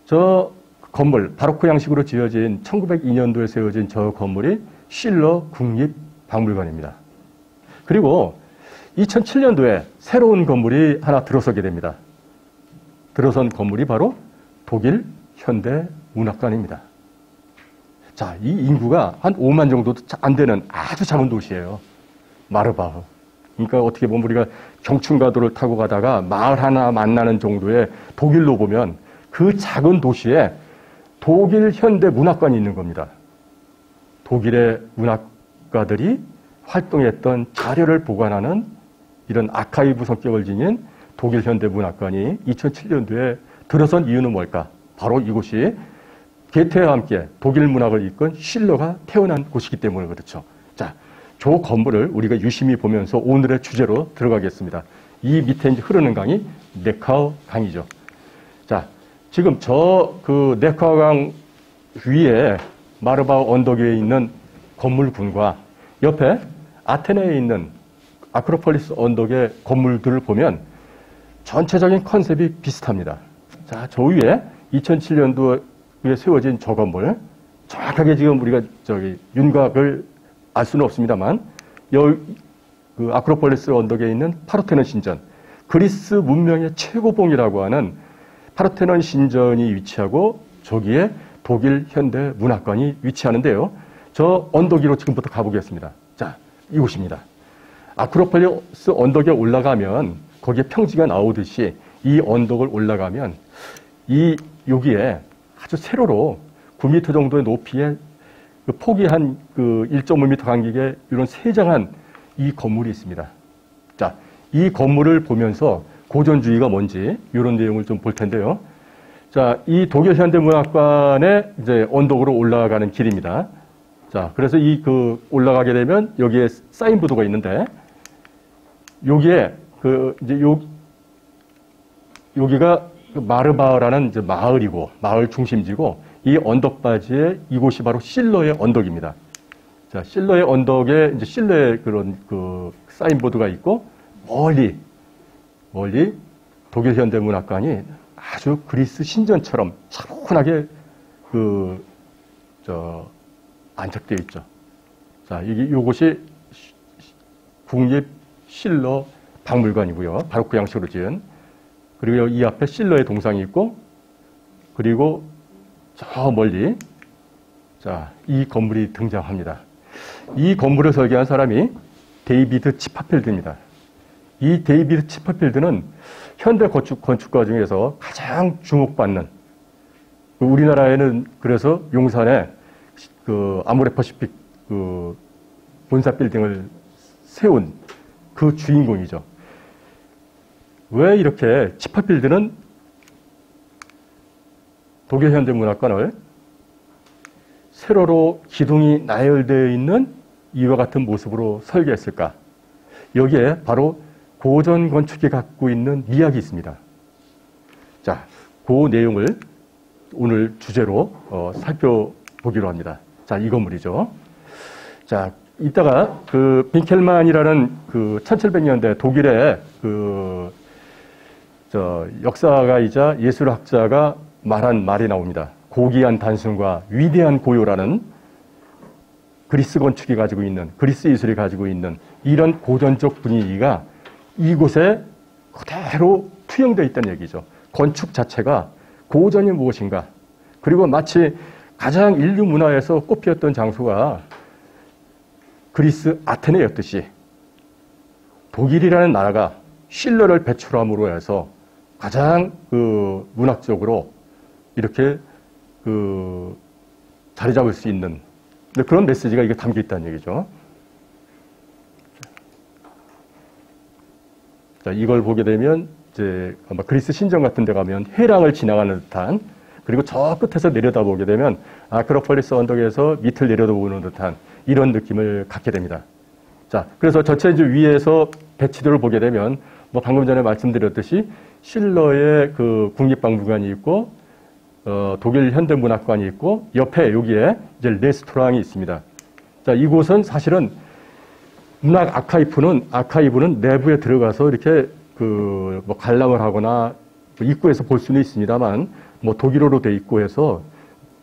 Speaker 1: 저 건물 바로크 양식으로 지어진 1902년도에 세워진 저 건물이 실러 국립 박물관입니다. 그리고 2007년도에 새로운 건물이 하나 들어서게 됩니다. 들어선 건물이 바로 독일 현대 문학관입니다. 자, 이 인구가 한 5만 정도도 안 되는 아주 작은 도시예요. 마르바흐. 그러니까 어떻게 보면 우리가 경춘가도를 타고 가다가 마을 하나 만나는 정도의 독일로 보면 그 작은 도시에 독일 현대 문학관이 있는 겁니다. 독일의 문학가들이 활동했던 자료를 보관하는 이런 아카이브 성격을 지닌 독일 현대 문학관이 2007년도에 들어선 이유는 뭘까? 바로 이곳이 게테와 함께 독일 문학을 이끈 실러가 태어난 곳이기 때문에 그렇죠. 자, 저 건물을 우리가 유심히 보면서 오늘의 주제로 들어가겠습니다. 이 밑에 흐르는 강이 네카우 강이죠. 자, 지금 저 그 네카우 강 위에 마르바우 언덕 위에 있는 건물군과 옆에 아테네에 있는 아크로폴리스 언덕의 건물들을 보면 전체적인 컨셉이 비슷합니다. 자, 저 위에 2007년도에 세워진 저 건물, 정확하게 지금 우리가 저기 윤곽을 알 수는 없습니다만, 여, 그 아크로폴리스 언덕에 있는 파르테논 신전, 그리스 문명의 최고봉이라고 하는 파르테논 신전이 위치하고 저기에 독일 현대 문학관이 위치하는데요. 저 언덕 위로 지금부터 가보겠습니다. 자, 이곳입니다. 아크로폴리스 언덕에 올라가면 거기에 평지가 나오듯이 이 언덕을 올라가면 이 여기에 아주 세로로 9m 정도의 높이에 그 폭이 한 그 1.5m 간격의 이런 세장한 이 건물이 있습니다. 자, 이 건물을 보면서 고전주의가 뭔지 이런 내용을 좀 볼 텐데요. 자, 이 독일 현대문학관의 이제 언덕으로 올라가는 길입니다. 자, 그래서 이 그 올라가게 되면 여기에 사인보드가 있는데 여기에 그 이제 요 여기가 그 마르바흐라는 이제 마을이고 마을 중심지고 이 언덕바지에 이곳이 바로 실러의 언덕입니다. 자, 실러의 언덕에 이제 실러의 그런 그 사인보드가 있고 멀리 멀리 독일 현대문학관이 아주 그리스 신전처럼 차분하게 그 저 안착되어 있죠. 자, 이게 요것이 국립 실러 박물관이고요. 바로크 양식으로 지은. 그리고 이 앞에 실러의 동상이 있고, 그리고 저 멀리, 자, 이 건물이 등장합니다. 이 건물을 설계한 사람이 데이비드 치퍼필드입니다. 이 데이비드 치퍼필드는 현대 건축, 건축가 중에서 가장 주목받는, 그 우리나라에는 그래서 용산에 그 아모레퍼시픽 그 본사 빌딩을 세운 그 주인공이죠. 왜 이렇게 치파필드는 독일 현대문학관을 세로로 기둥이 나열되어 있는 이와 같은 모습으로 설계했을까? 여기에 바로 고전 건축이 갖고 있는 이야기 있습니다. 자, 그 내용을 오늘 주제로 어, 살펴보기로 합니다. 자, 이 건물이죠. 자, 이따가 그 빈켈만이라는 그 1700년대 독일의 그, 저, 역사가이자 예술학자가 말한 말이 나옵니다. 고귀한 단순과 위대한 고요라는 그리스 건축이 가지고 있는, 그리스 예술이 가지고 있는 이런 고전적 분위기가 이곳에 그대로 투영되어 있다는 얘기죠. 건축 자체가 고전이 무엇인가. 그리고 마치 가장 인류 문화에서 꽃피었던 장소가 그리스 아테네였듯이 독일이라는 나라가 실러를 배출함으로 해서 가장 그 문학적으로 이렇게 그 자리 잡을 수 있는 그런 메시지가 이게 담겨 있다는 얘기죠. 자, 이걸 보게 되면 이제 아마 그리스 신전 같은 데 가면 해랑을 지나가는 듯한 그리고 저 끝에서 내려다보게 되면 아크로폴리스 언덕에서 밑을 내려다보는 듯한 이런 느낌을 갖게 됩니다. 자, 그래서 저체주 위에서 배치도를 보게 되면 뭐 방금 전에 말씀드렸듯이 실러의 그 국립박물관이 있고 어, 독일 현대문학관이 있고 옆에 여기에 이제 레스토랑이 있습니다. 자, 이곳은 사실은 문학 아카이브는 아카이브는 내부에 들어가서 이렇게 그 뭐 관람을 하거나 뭐 입구에서 볼 수는 있습니다만 뭐 독일어로 돼 있고 해서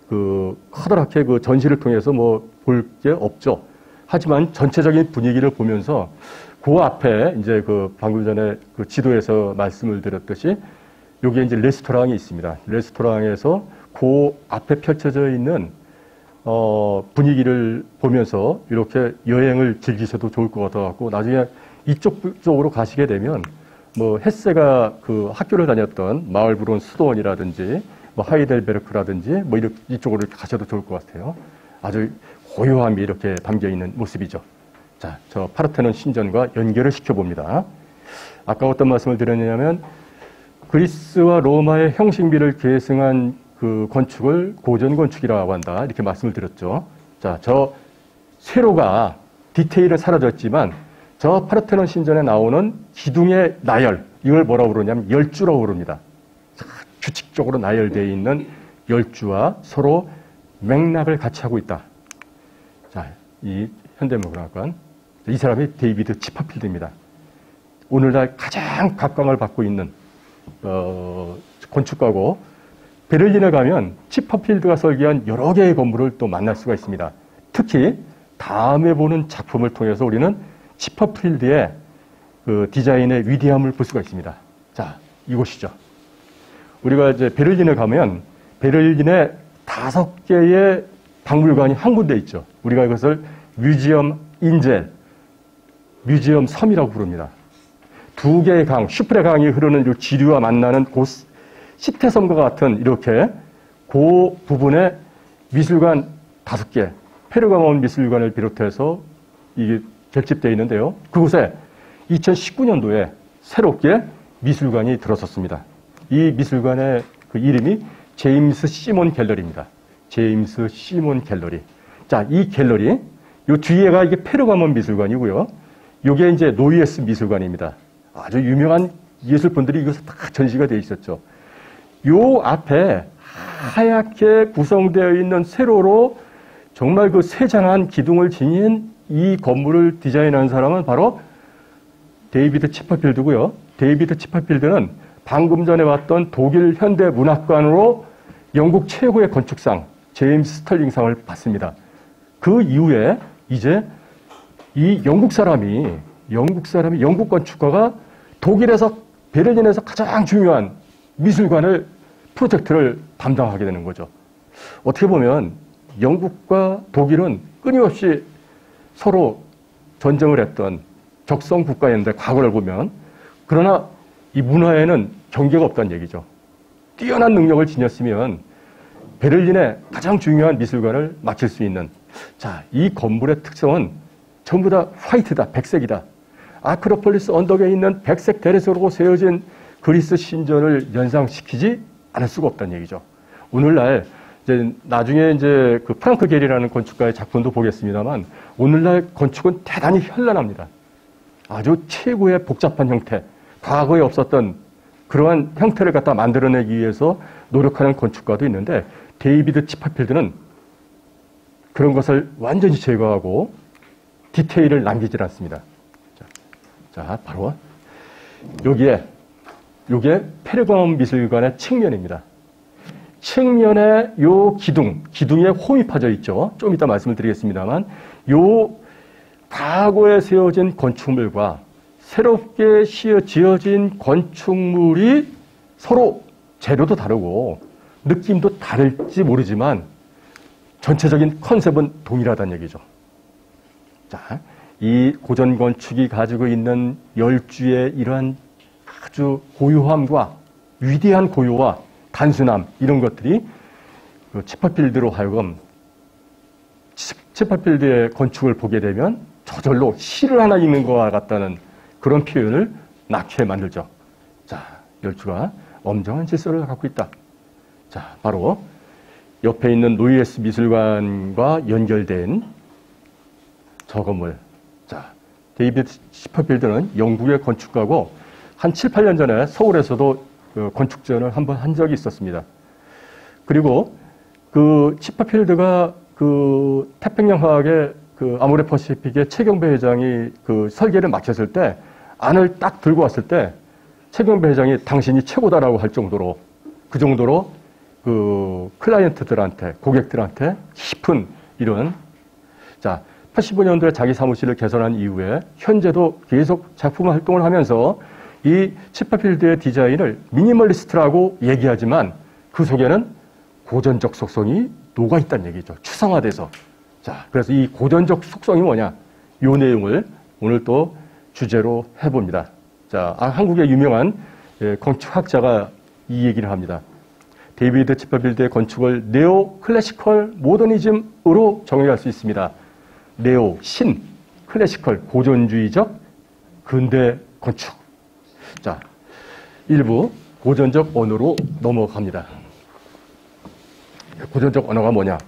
Speaker 1: 그 커다랗게 그 전시를 통해서 뭐 볼 게 없죠. 하지만 전체적인 분위기를 보면서 그 앞에 이제 그 방금 전에 그 지도에서 말씀을 드렸듯이 여기에 이제 레스토랑이 있습니다. 레스토랑에서 그 앞에 펼쳐져 있는 어 분위기를 보면서 이렇게 여행을 즐기셔도 좋을 것 같아갖고 나중에 이쪽 쪽으로 가시게 되면 뭐 헤세가 그 학교를 다녔던 마을브론 수도원이라든지 뭐 하이델베르크라든지 뭐 이쪽으로 가셔도 좋을 것 같아요. 아주 고요함이 이렇게 담겨 있는 모습이죠. 자, 저 파르테논 신전과 연결을 시켜봅니다. 아까 어떤 말씀을 드렸냐면 그리스와 로마의 형식미를 계승한 그 건축을 고전 건축이라고 한다. 이렇게 말씀을 드렸죠. 자, 저 세로가 디테일은 사라졌지만 저 파르테논 신전에 나오는 기둥의 나열, 이걸 뭐라고 그러냐면 열주라고 그럽니다. 규칙적으로 나열되어 있는 열주와 서로 맥락을 같이 하고 있다. 자, 이 현대문학관. 이 사람이 데이비드 치퍼필드입니다. 오늘날 가장 각광을 받고 있는 어, 건축가고 베를린에 가면 치파필드가 설계한 여러 개의 건물을 또 만날 수가 있습니다. 특히 다음에 보는 작품을 통해서 우리는 치파필드의 그 디자인의 위대함을 볼 수가 있습니다. 자, 이곳이죠. 우리가 이제 베를린에 가면 베를린에 다섯 개의 박물관이 한 군데 있죠. 우리가 이것을 뮤지엄 인젤, 뮤지엄 섬이라고 부릅니다. 두 개의 강, 슈프레 강이 흐르는 지류와 만나는 곳, 시태섬과 같은 이렇게 그 부분에 미술관 다섯 개, 페르가몬 미술관을 비롯해서 이게 결집되어 있는데요. 그곳에 2019년도에 새롭게 미술관이 들어섰습니다. 이 미술관의 그 이름이 제임스 시몬 갤러리입니다. 제임스 시몬 갤러리. 자, 이 갤러리, 요 뒤에가 이게 페르가몬 미술관이고요. 요게 이제 노이에스 미술관입니다. 아주 유명한 예술품들이 이곳에 다 전시가 되어 있었죠. 요 앞에 하얗게 구성되어 있는 세로로 정말 그 세장한 기둥을 지닌 이 건물을 디자인한 사람은 바로 데이비드 치퍼필드고요. 데이비드 치퍼필드는 방금 전에 봤던 독일 현대 문학관으로 영국 최고의 건축상 제임스 스털링상을 받습니다. 그 이후에 이제 이 영국 사람이 영국 사람이 영국 건축가가 독일에서 베를린에서 가장 중요한 미술관을 프로젝트를 담당하게 되는 거죠. 어떻게 보면 영국과 독일은 끊임없이 서로 전쟁을 했던 적성 국가였는데 과거를 보면 그러나 이 문화에는 경계가 없다는 얘기죠. 뛰어난 능력을 지녔으면 베를린의 가장 중요한 미술관을 맡길 수 있는 자, 이 건물의 특성은 전부 다 화이트다, 백색이다. 아크로폴리스 언덕에 있는 백색 대리석으로 세워진 그리스 신전을 연상시키지 않을 수가 없다는 얘기죠. 오늘날 이제 나중에 이제 그 프랑크 게리라는 건축가의 작품도 보겠습니다만 오늘날 건축은 대단히 현란합니다. 아주 최고의 복잡한 형태, 과거에 없었던 그러한 형태를 갖다 만들어내기 위해서 노력하는 건축가도 있는데 데이비드 치퍼필드는 그런 것을 완전히 제거하고 디테일을 남기질 않습니다. 자, 자 바로 여기에 요게 페르가몬 미술관의 측면입니다. 측면에 요 기둥, 기둥에 홈이 파져 있죠. 좀 이따 말씀을 드리겠습니다만 요 과거에 세워진 건축물과 새롭게 지어진 건축물이 서로 재료도 다르고 느낌도 다를지 모르지만 전체적인 컨셉은 동일하다는 얘기죠. 자, 이 고전 건축이 가지고 있는 열주의 이러한 아주 고요함과 위대한 고요와 단순함 이런 것들이 그 치퍼필드로 하여금 치퍼필드의 건축을 보게 되면 저절로 시를 하나 읽는 것과 같다는 그런 표현을 낳게 만들죠. 자, 열주가 엄정한 질서를 갖고 있다. 자, 바로 옆에 있는 노이에스 미술관과 연결된 저 건물. 자, 데이비드 치퍼필드는 영국의 건축가고 한 7, 8년 전에 서울에서도 그 건축전을 한 번 한 적이 있었습니다. 그리고 그 시퍼필드가 그 태평양 화학의 그 아모레 퍼시픽의 최경배 회장이 그 설계를 마쳤을 때 안을 딱 들고 왔을 때 최경배 회장이 당신이 최고다라고 할 정도로 그 정도로 그 클라이언트들한테 고객들한테 깊은 이런 자 85년도에 자기 사무실을 개설한 이후에 현재도 계속 작품 활동을 하면서 이 치퍼필드의 디자인을 minimalist라고 얘기하지만 그 속에는 고전적 속성이 녹아 있다는 얘기죠. 추상화돼서. 자, 그래서 이 고전적 속성이 뭐냐? 이 내용을 오늘 또 주제로 해봅니다. 자, 아, 한국의 유명한 예, 건축학자가 이 얘기를 합니다. 데이비드 치퍼필드의 건축을 neo classical 모더니즘으로 정의할 수 있습니다. neo, 신, 클래시컬, 고전주의적 근대 건축. 자, 일부 고전적 언어로 넘어갑니다. 고전적 언어가 뭐냐?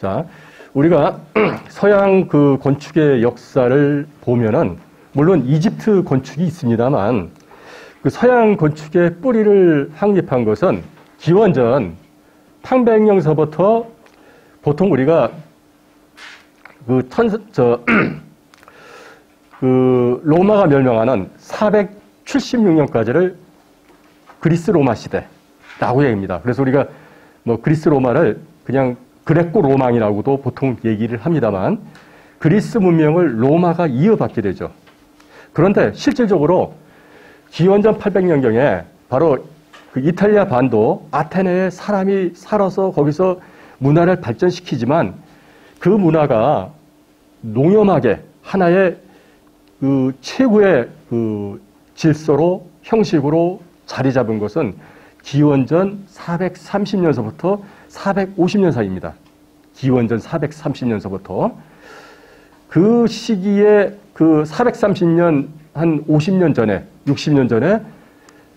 Speaker 1: 자, 우리가 [clears throat] 서양 그 건축의 역사를 보면은 물론 이집트 건축이 있습니다만 그 서양 건축의 뿌리를 확립한 것은 기원전 800년서부터 보통 우리가 그 천, 저, [clears throat] 그 로마가 멸망하는 476년까지를 그리스 로마 시대라고 얘기합니다. 그래서 우리가 뭐 그리스 로마를 그냥 그레코 로망이라고도 보통 얘기를 합니다만 그리스 문명을 로마가 이어받게 되죠. 그런데 실질적으로 기원전 800년경에 바로 그 이탈리아 반도 아테네에 사람이 살아서 거기서 문화를 발전시키지만 그 문화가 농염하게 하나의 그 최고의 그 질서로 형식으로 자리 잡은 것은 기원전 430년서부터 450년 사이입니다. 기원전 430년서부터 그 시기에 그 430년 한 50년 전에 60년 전에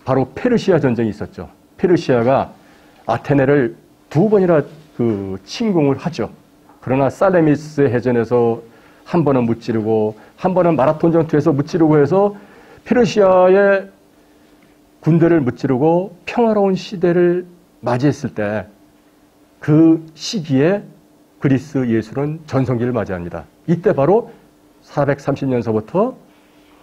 Speaker 1: 바로 페르시아 전쟁이 있었죠. 페르시아가 아테네를 두 번이나 그 침공을 하죠. 그러나 살레미스 해전에서 한 번은 무찌르고 한 번은 마라톤 전투에서 무찌르고 해서 페르시아의 군대를 무찌르고 평화로운 시대를 맞이했을 때 그 시기에 그리스 예술은 전성기를 맞이합니다. 이때 바로 430년서부터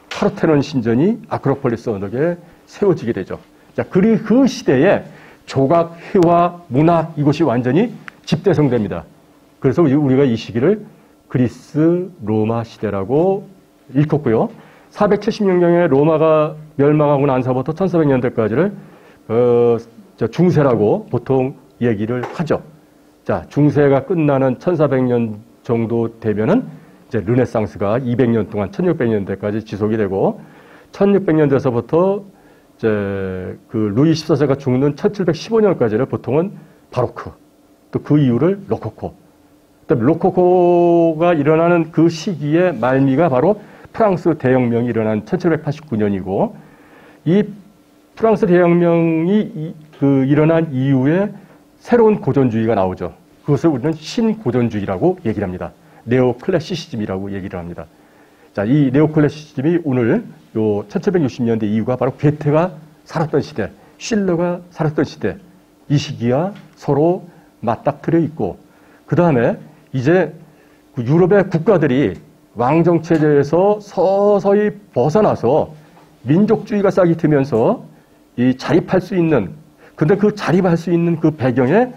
Speaker 1: 파르테논 신전이 아크로폴리스 언덕에 세워지게 되죠. 자, 그리 그 시대에 조각, 회화, 문화 이것이 완전히 집대성됩니다. 그래서 우리가 이 시기를 그리스 로마 시대라고 일컫고요. 476년에 로마가 멸망하고 난서부터 1400년대까지를 어, 중세라고 보통 얘기를 하죠. 자, 중세가 끝나는 1400년 정도 되면은 이제 르네상스가 200년 동안 1600년대까지 지속이 되고 1600년대에서부터 이제 그 루이 14세가 죽는 1715년까지를 보통은 바로크 또 그 이후를 로코코 로코코가 일어나는 그 시기의 말미가 바로 프랑스 대혁명이 일어난 1789년이고 이 프랑스 대혁명이 그 일어난 이후에 새로운 고전주의가 나오죠. 그것을 우리는 신고전주의라고 얘기를 합니다. 네오클래시시즘이라고 얘기를 합니다. 자, 이 네오클래시즘이 오늘 요 1760년대 이후가 바로 괴테가 살았던 시대, 실러가 살았던 시대, 이 시기와 서로 맞닥뜨려 있고, 그 다음에 이제 그 유럽의 국가들이 왕정 체제에서 서서히 벗어나서 민족주의가 싹이 트면서 이 자립할 수 있는 근데 그 자립할 수 있는 그 배경에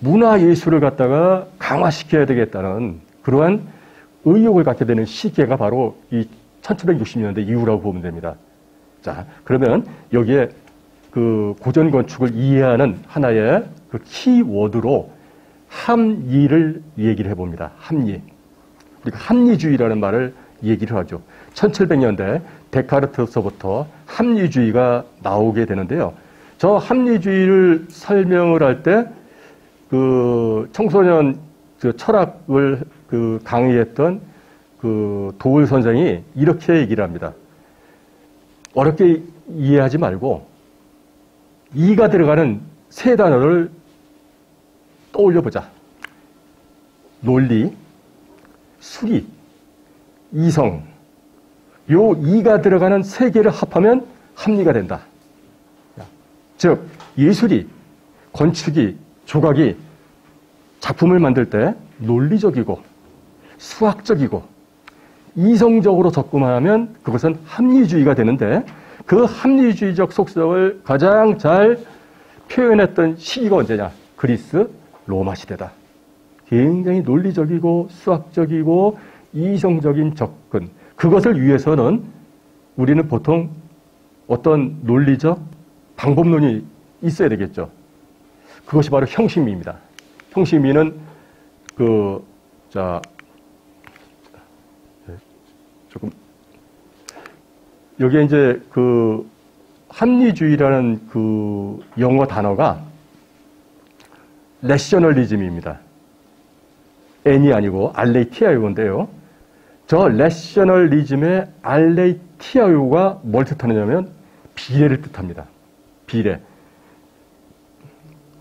Speaker 1: 문화 예술을 갖다가 강화시켜야 되겠다는 그러한 의욕을 갖게 되는 시기가 바로 이 1760년대 이후라고 보면 됩니다. 자, 그러면 여기에 그 고전 건축을 이해하는 하나의 그 키워드로 합리를 얘기를 해봅니다. 합리. 우리가 합리주의라는 말을 얘기를 하죠. 1700년대 데카르트서부터 합리주의가 나오게 되는데요. 저 합리주의를 설명을 할 때 그 청소년 그 철학을 그 강의했던 그 도울 선생이 이렇게 얘기를 합니다. 어렵게 이해하지 말고 이가 들어가는 세 단어를 떠올려 보자. 논리, 수리, 이성. 요 이가 들어가는 세 개를 합하면 합리가 된다. 즉, 예술이, 건축이, 조각이 작품을 만들 때 논리적이고 수학적이고 이성적으로 접근하면 그것은 합리주의가 되는데 그 합리주의적 속성을 가장 잘 표현했던 시기가 언제냐? 그리스 로마 시대다. 굉장히 논리적이고 수학적이고 이성적인 접근. 그것을 위해서는 우리는 보통 어떤 논리적 방법론이 있어야 되겠죠. 그것이 바로 형식미입니다. 형식미는 그, 자, 조금, 여기에 이제 그 합리주의라는 그 영어 단어가 레셔널리즘입니다. N이 아니고 알레이티아요인데요. 저 레셔널리즘의 알레이티아요가 뭘 뜻하느냐면 비례를 뜻합니다. 비례.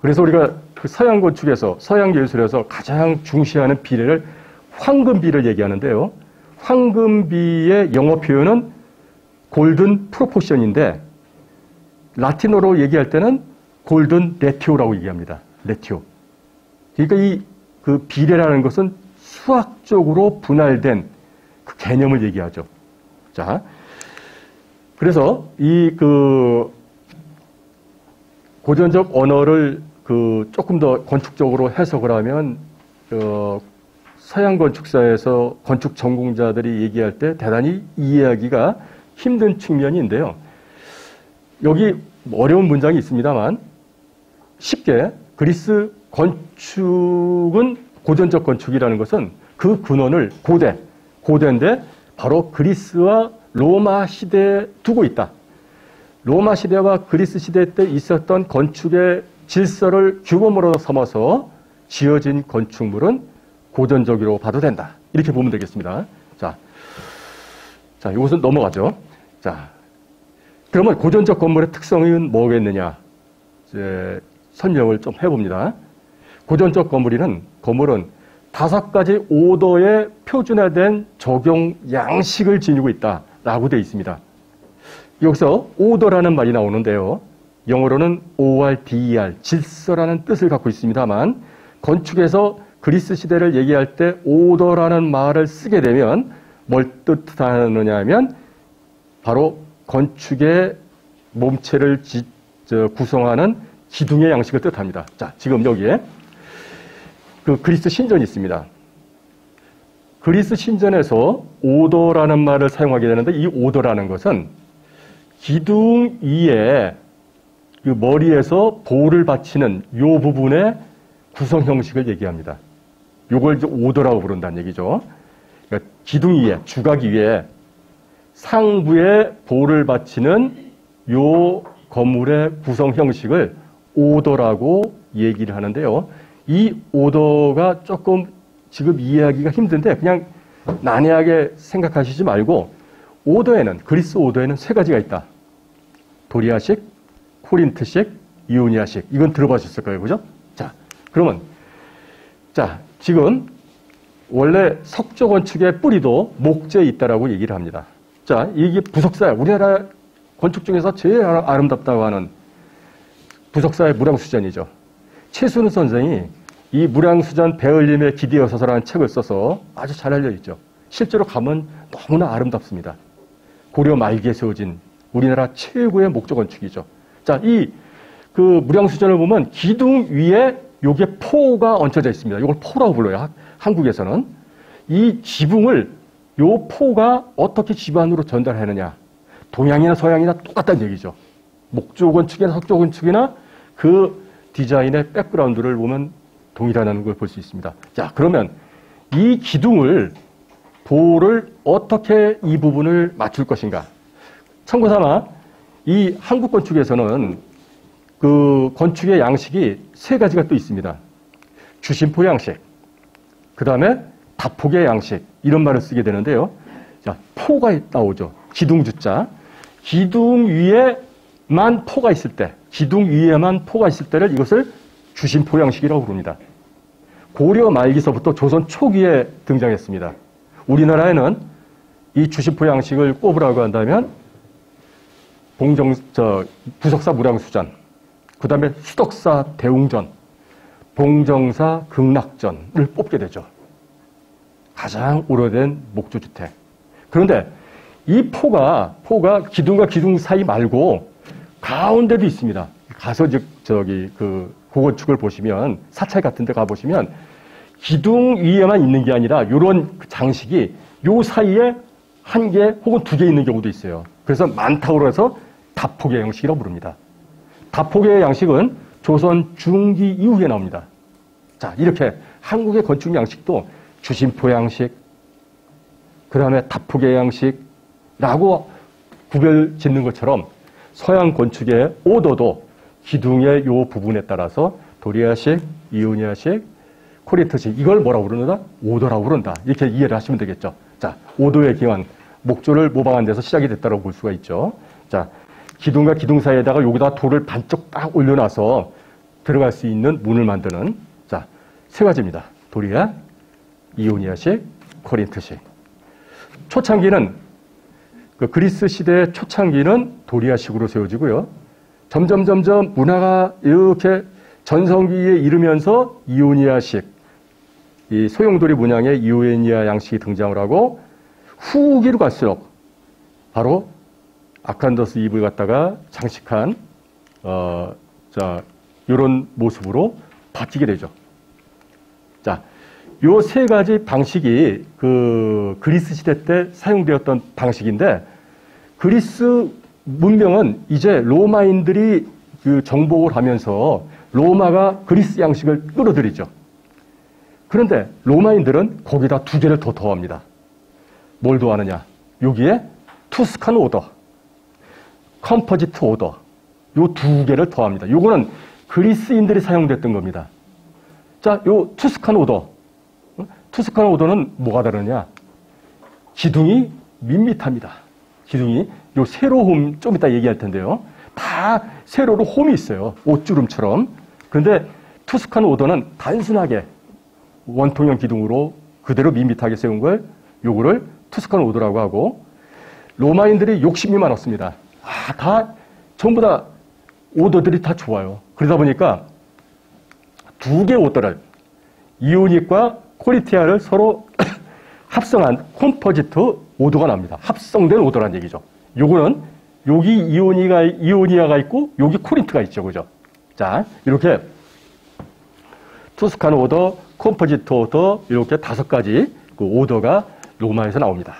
Speaker 1: 그래서 우리가 그 서양 건축에서 서양 예술에서 가장 중시하는 비례를 황금비를 얘기하는데요. 황금비의 영어 표현은 골든 프로포션인데 라틴어로 얘기할 때는 골든 레티오라고 얘기합니다. 레티오. 그러니까 이 그 비례라는 것은 수학적으로 분할된 그 개념을 얘기하죠. 자, 그래서 이 그 고전적 언어를 그 조금 더 건축적으로 해석을 하면 어 서양 건축사에서 건축 전공자들이 얘기할 때 대단히 이해하기가 힘든 측면인데요. 여기 어려운 문장이 있습니다만 쉽게 그리스 건축은 고전적 건축이라는 것은 그 근원을 고대, 고대인데 바로 그리스와 로마 시대에 두고 있다. 로마 시대와 그리스 시대 때 있었던 건축의 질서를 규범으로 삼아서 지어진 건축물은 고전적으로 봐도 된다. 이렇게 보면 되겠습니다. 자, 자, 이것은 넘어가죠. 자, 그러면 고전적 건물의 특성은 뭐겠느냐? 이제 설명을 좀 해봅니다. 고전적 건물이는 건물은 다섯 가지 오더의 표준화된 적용 양식을 지니고 있다라고 되어 있습니다. 여기서 오더라는 말이 나오는데요. 영어로는 ORDER, 질서라는 뜻을 갖고 있습니다만 건축에서 그리스 시대를 얘기할 때 오더라는 말을 쓰게 되면 뭘 뜻하느냐 하면 바로 건축의 몸체를 구성하는 기둥의 양식을 뜻합니다. 자, 지금 여기에 그 그리스 신전이 있습니다. 그리스 신전에서 오더라는 말을 사용하게 되는데 이 오더라는 것은 기둥 위에 그 머리에서 볼을 받치는 요 부분의 구성 형식을 얘기합니다. 요걸 이제 오더라고 부른다는 얘기죠. 그러니까 기둥 위에, 주각 위에 상부에 볼을 받치는 요 건물의 구성 형식을 오더라고 얘기를 하는데요. 이 오더가 조금 지금 이해하기가 힘든데 그냥 난해하게 생각하시지 말고 오더에는 그리스 오더에는 세 가지가 있다. 도리아식, 코린트식, 이오니아식. 이건 들어보셨을 거예요. 그죠? 자, 그러면 자, 지금 원래 석조 건축의 뿌리도 목재에 있다라고 얘기를 합니다. 자, 이게 부석사, 우리나라 건축 중에서 제일 아름답다고 하는 부석사의 무량수전이죠. 최순우 선생이 이 무량수전 배을림의 기대어서서라는 책을 써서 아주 잘 알려있죠. 실제로 가면 너무나 아름답습니다. 고려 말기에 세워진 우리나라 최고의 목조 건축이죠. 자, 이 그 무량수전을 보면 기둥 위에 요게 포가 얹혀져 있습니다. 이걸 포라고 불러요. 한국에서는. 이 지붕을 요 포가 어떻게 집안으로 전달하느냐. 동양이나 서양이나 똑같다는 얘기죠. 목조 건축이나 석조 건축이나 그 디자인의 백그라운드를 보면 동일하다는 걸 볼 수 있습니다. 자, 그러면 이 기둥을 보를 어떻게 이 부분을 맞출 것인가? 참고 삼아 이 한국 건축에서는 그 건축의 양식이 세 가지가 또 있습니다. 주심포 양식, 그 다음에 다폭의 양식, 이런 말을 쓰게 되는데요. 자, 포가 나오죠. 기둥 주자. 기둥 위에 만 포가 있을 때, 기둥 위에만 포가 있을 때를 이것을 주심포 양식이라고 부릅니다. 고려 말기서부터 조선 초기에 등장했습니다. 우리나라에는 이 주심포 양식을 꼽으라고 한다면 봉정 저 부석사 무량수전, 그 다음에 수덕사 대웅전, 봉정사 극락전을 뽑게 되죠. 가장 오래된 목조주택. 그런데 이 포가 포가 기둥과 기둥 사이 말고 가운데도 있습니다. 가서 즉 저기 그 고건축을 보시면 사찰 같은 데 가보시면 기둥 위에만 있는 게 아니라 이런 장식이 요 사이에 한 개 혹은 두 개 있는 경우도 있어요. 그래서 많다고 해서 다포개 양식이라고 부릅니다. 다포개 양식은 조선 중기 이후에 나옵니다. 자, 이렇게 한국의 건축 양식도 주심포 양식, 그 다음에 다포개 양식라고 구별 짓는 것처럼 서양 건축의 오도도 기둥의 요 부분에 따라서 도리아식, 이오니아식, 코리트식 이걸 뭐라고 부르는다? 오도라고 부른다. 이렇게 이해를 하시면 되겠죠. 자, 오도의 기원, 목조를 모방한 데서 시작이 됐다고 볼 수가 있죠. 자, 기둥과 기둥 사이에다가 여기다 돌을 반쪽 딱 올려놔서 들어갈 수 있는 문을 만드는 자, 세 가지입니다. 도리아, 이오니아식, 코린트식. 초창기는 그 그리스 시대의 초창기는 도리아식으로 세워지고요. 점점 점점 문화가 이렇게 전성기에 이르면서 이오니아식, 이 소용돌이 문양의 이오니아 양식이 등장을 하고 후기로 갈수록 바로 아칸더스 잎을 갖다가 장식한 어, 자 이런 모습으로 바뀌게 되죠. 자, 요세 가지 방식이 그 그리스 시대 때 사용되었던 방식인데 그리스 문명은 이제 로마인들이 그 정복을 하면서 로마가 그리스 양식을 끌어들이죠. 그런데 로마인들은 거기다 두 개를 더 더합니다. 뭘 더하느냐? 여기에 Tuscan order, Composite order, 요 두 개를 더합니다. 요거는 그리스인들이 사용됐던 겁니다. 자, 요 Tuscan order. Tuscan order는 뭐가 다르냐? 기둥이 밋밋합니다. 기둥이 요 세로 홈 좀 이따 얘기할 텐데요. 다 세로로 홈이 있어요. 옷주름처럼. 그런데 Tuscan order는 단순하게 원통형 기둥으로 그대로 밋밋하게 세운 걸 요거를 Tuscan order라고 하고 로마인들이 욕심이 많았습니다. 아, 다 전부 다 오더들이 다 좋아요. 그러다 보니까 두 개 오더를 Ionic과 Corinthian을 서로 [coughs] 합성한 composite order가 납니다. 합성된 오더란 얘기죠. 요거는 여기 이오니가 이오니아가 있고 여기 코린트가 있죠. 그죠? 자, 이렇게 투스칸 오더, 콤포지트 오더 이렇게 다섯 가지 그 오더가 로마에서 나옵니다.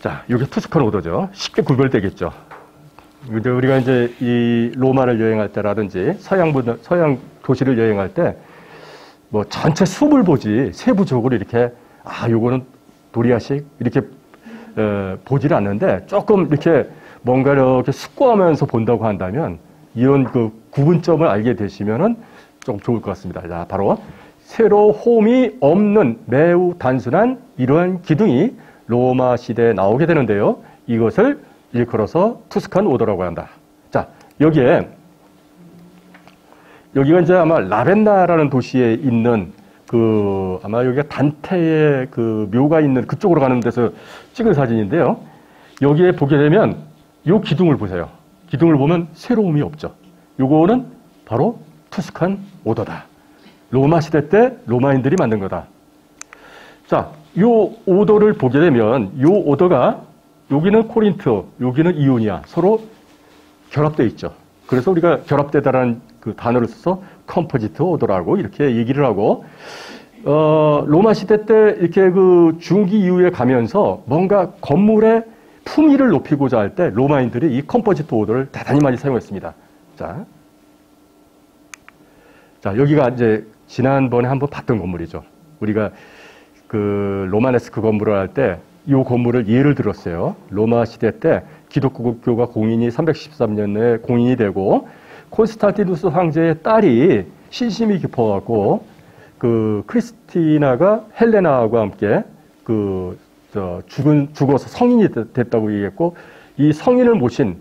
Speaker 1: 자, 이게 투스칸 오더죠. 쉽게 구별되겠죠. 우리가 이제 이 로마를 여행할 때라든지 서양 분 서양 도시를 여행할 때 뭐 전체 숲을 보지 세부적으로 이렇게 아 요거는 도리아식 이렇게 에, 보지를 않는데 조금 이렇게 뭔가 이렇게 숙고하면서 본다고 한다면 이런 그 구분점을 알게 되시면은 좀 좋을 것 같습니다. 자, 바로 세로 홈이 없는 매우 단순한 이러한 기둥이 로마 시대에 나오게 되는데요. 이것을 일컬어서 투스칸 오더라고 한다. 자, 여기에 여기가 이제 아마 라벤나라는 도시에 있는 그 아마 여기가 단테의 그 묘가 있는 그쪽으로 가는 데서 찍은 사진인데요. 여기에 보게 되면 요 기둥을 보세요. 기둥을 보면 새로움이 없죠. 요거는 바로 Tuscan order다. 로마 시대 때 로마인들이 만든 거다. 자, 요 오더를 보게 되면 요 오더가 여기는 코린트, 여기는 이오니아 서로 결합되어 있죠. 그래서 우리가 결합되다라는 그 단어를 써서 composite order라고 이렇게 얘기를 하고 어, 로마 시대 때 이렇게 그 중기 이후에 가면서 뭔가 건물의 품위를 높이고자 할 때 로마인들이 이 composite order를 대단히 많이 사용했습니다. 자, 자 여기가 이제 지난번에 한번 봤던 건물이죠. 우리가 그 로마네스크 건물을 할 때 이 건물을 예를 들었어요. 로마 시대 때 기독교가 공인이 313년에 공인이 되고 콘스탄티누스 황제의 딸이 신심이 깊어갖고 그 크리스티나가 헬레나와 함께 그저 죽은 죽어서 성인이 됐다고 얘기했고 이 성인을 모신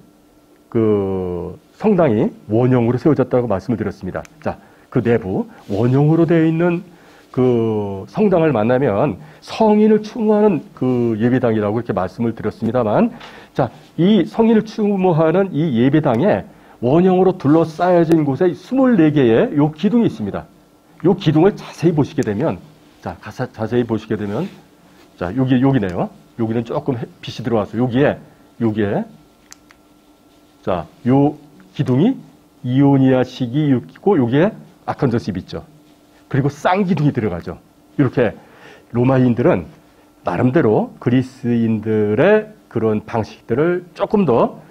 Speaker 1: 그 성당이 원형으로 세워졌다고 말씀을 드렸습니다. 자, 그 내부 원형으로 되어 있는 그 성당을 만나면 성인을 추모하는 그 예배당이라고 이렇게 말씀을 드렸습니다만, 자, 이 성인을 추모하는 이 예배당에 원형으로 둘러싸여진 곳에 24개의 요 기둥이 있습니다. 요 기둥을 자세히 보시게 되면, 자, 자세히 보시게 되면, 자, 여기, 여기네요. 여기는 조금 빛이 들어와서, 여기에, 여기에, 자, 요 기둥이 이오니아식이 있고, 여기에 아칸저스입 있죠. 그리고 쌍기둥이 들어가죠. 이렇게 로마인들은 나름대로 그리스인들의 그런 방식들을 조금 더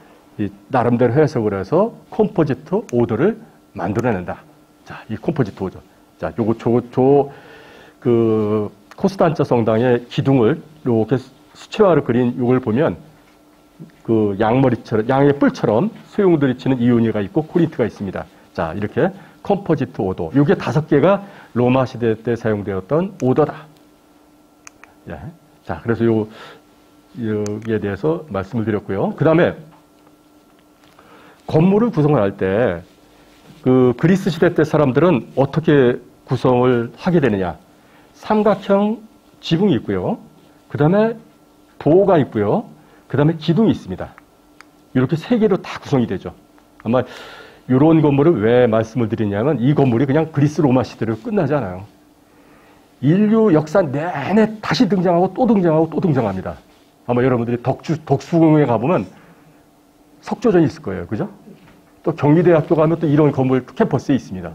Speaker 1: 나름대로 해석을 해서 composite order를 만들어낸다. 자, 이 composite order. 자, 요거, 저, 저, 그, 코스탄자 성당의 기둥을 이렇게 수채화로 그린 이걸 보면 그 양머리처럼, 양의 뿔처럼 소용돌이 치는 이오니가 있고 코린트가 있습니다. 자, 이렇게 Composite order. 이게 다섯 개가 로마 시대 때 사용되었던 오더다. 예. 자, 그래서 요, 여기에 대해서 말씀을 드렸고요. 그 다음에 건물을 구성을 할 때, 그 그리스 시대 때 사람들은 어떻게 구성을 하게 되느냐. 삼각형 지붕이 있고요. 그 다음에 보가 있고요. 그 다음에 기둥이 있습니다. 이렇게 세 개로 다 구성이 되죠. 아마 이런 건물을 왜 말씀을 드리냐면 이 건물이 그냥 그리스 로마 시대로 끝나지 않아요. 인류 역사 내내 다시 등장하고 또 등장하고 또 등장합니다. 아마 여러분들이 덕주, 덕수궁에 가보면 석조전이 있을 거예요. 그죠? 또 경리대학교 가면 또 이런 건물 캠퍼스에 있습니다.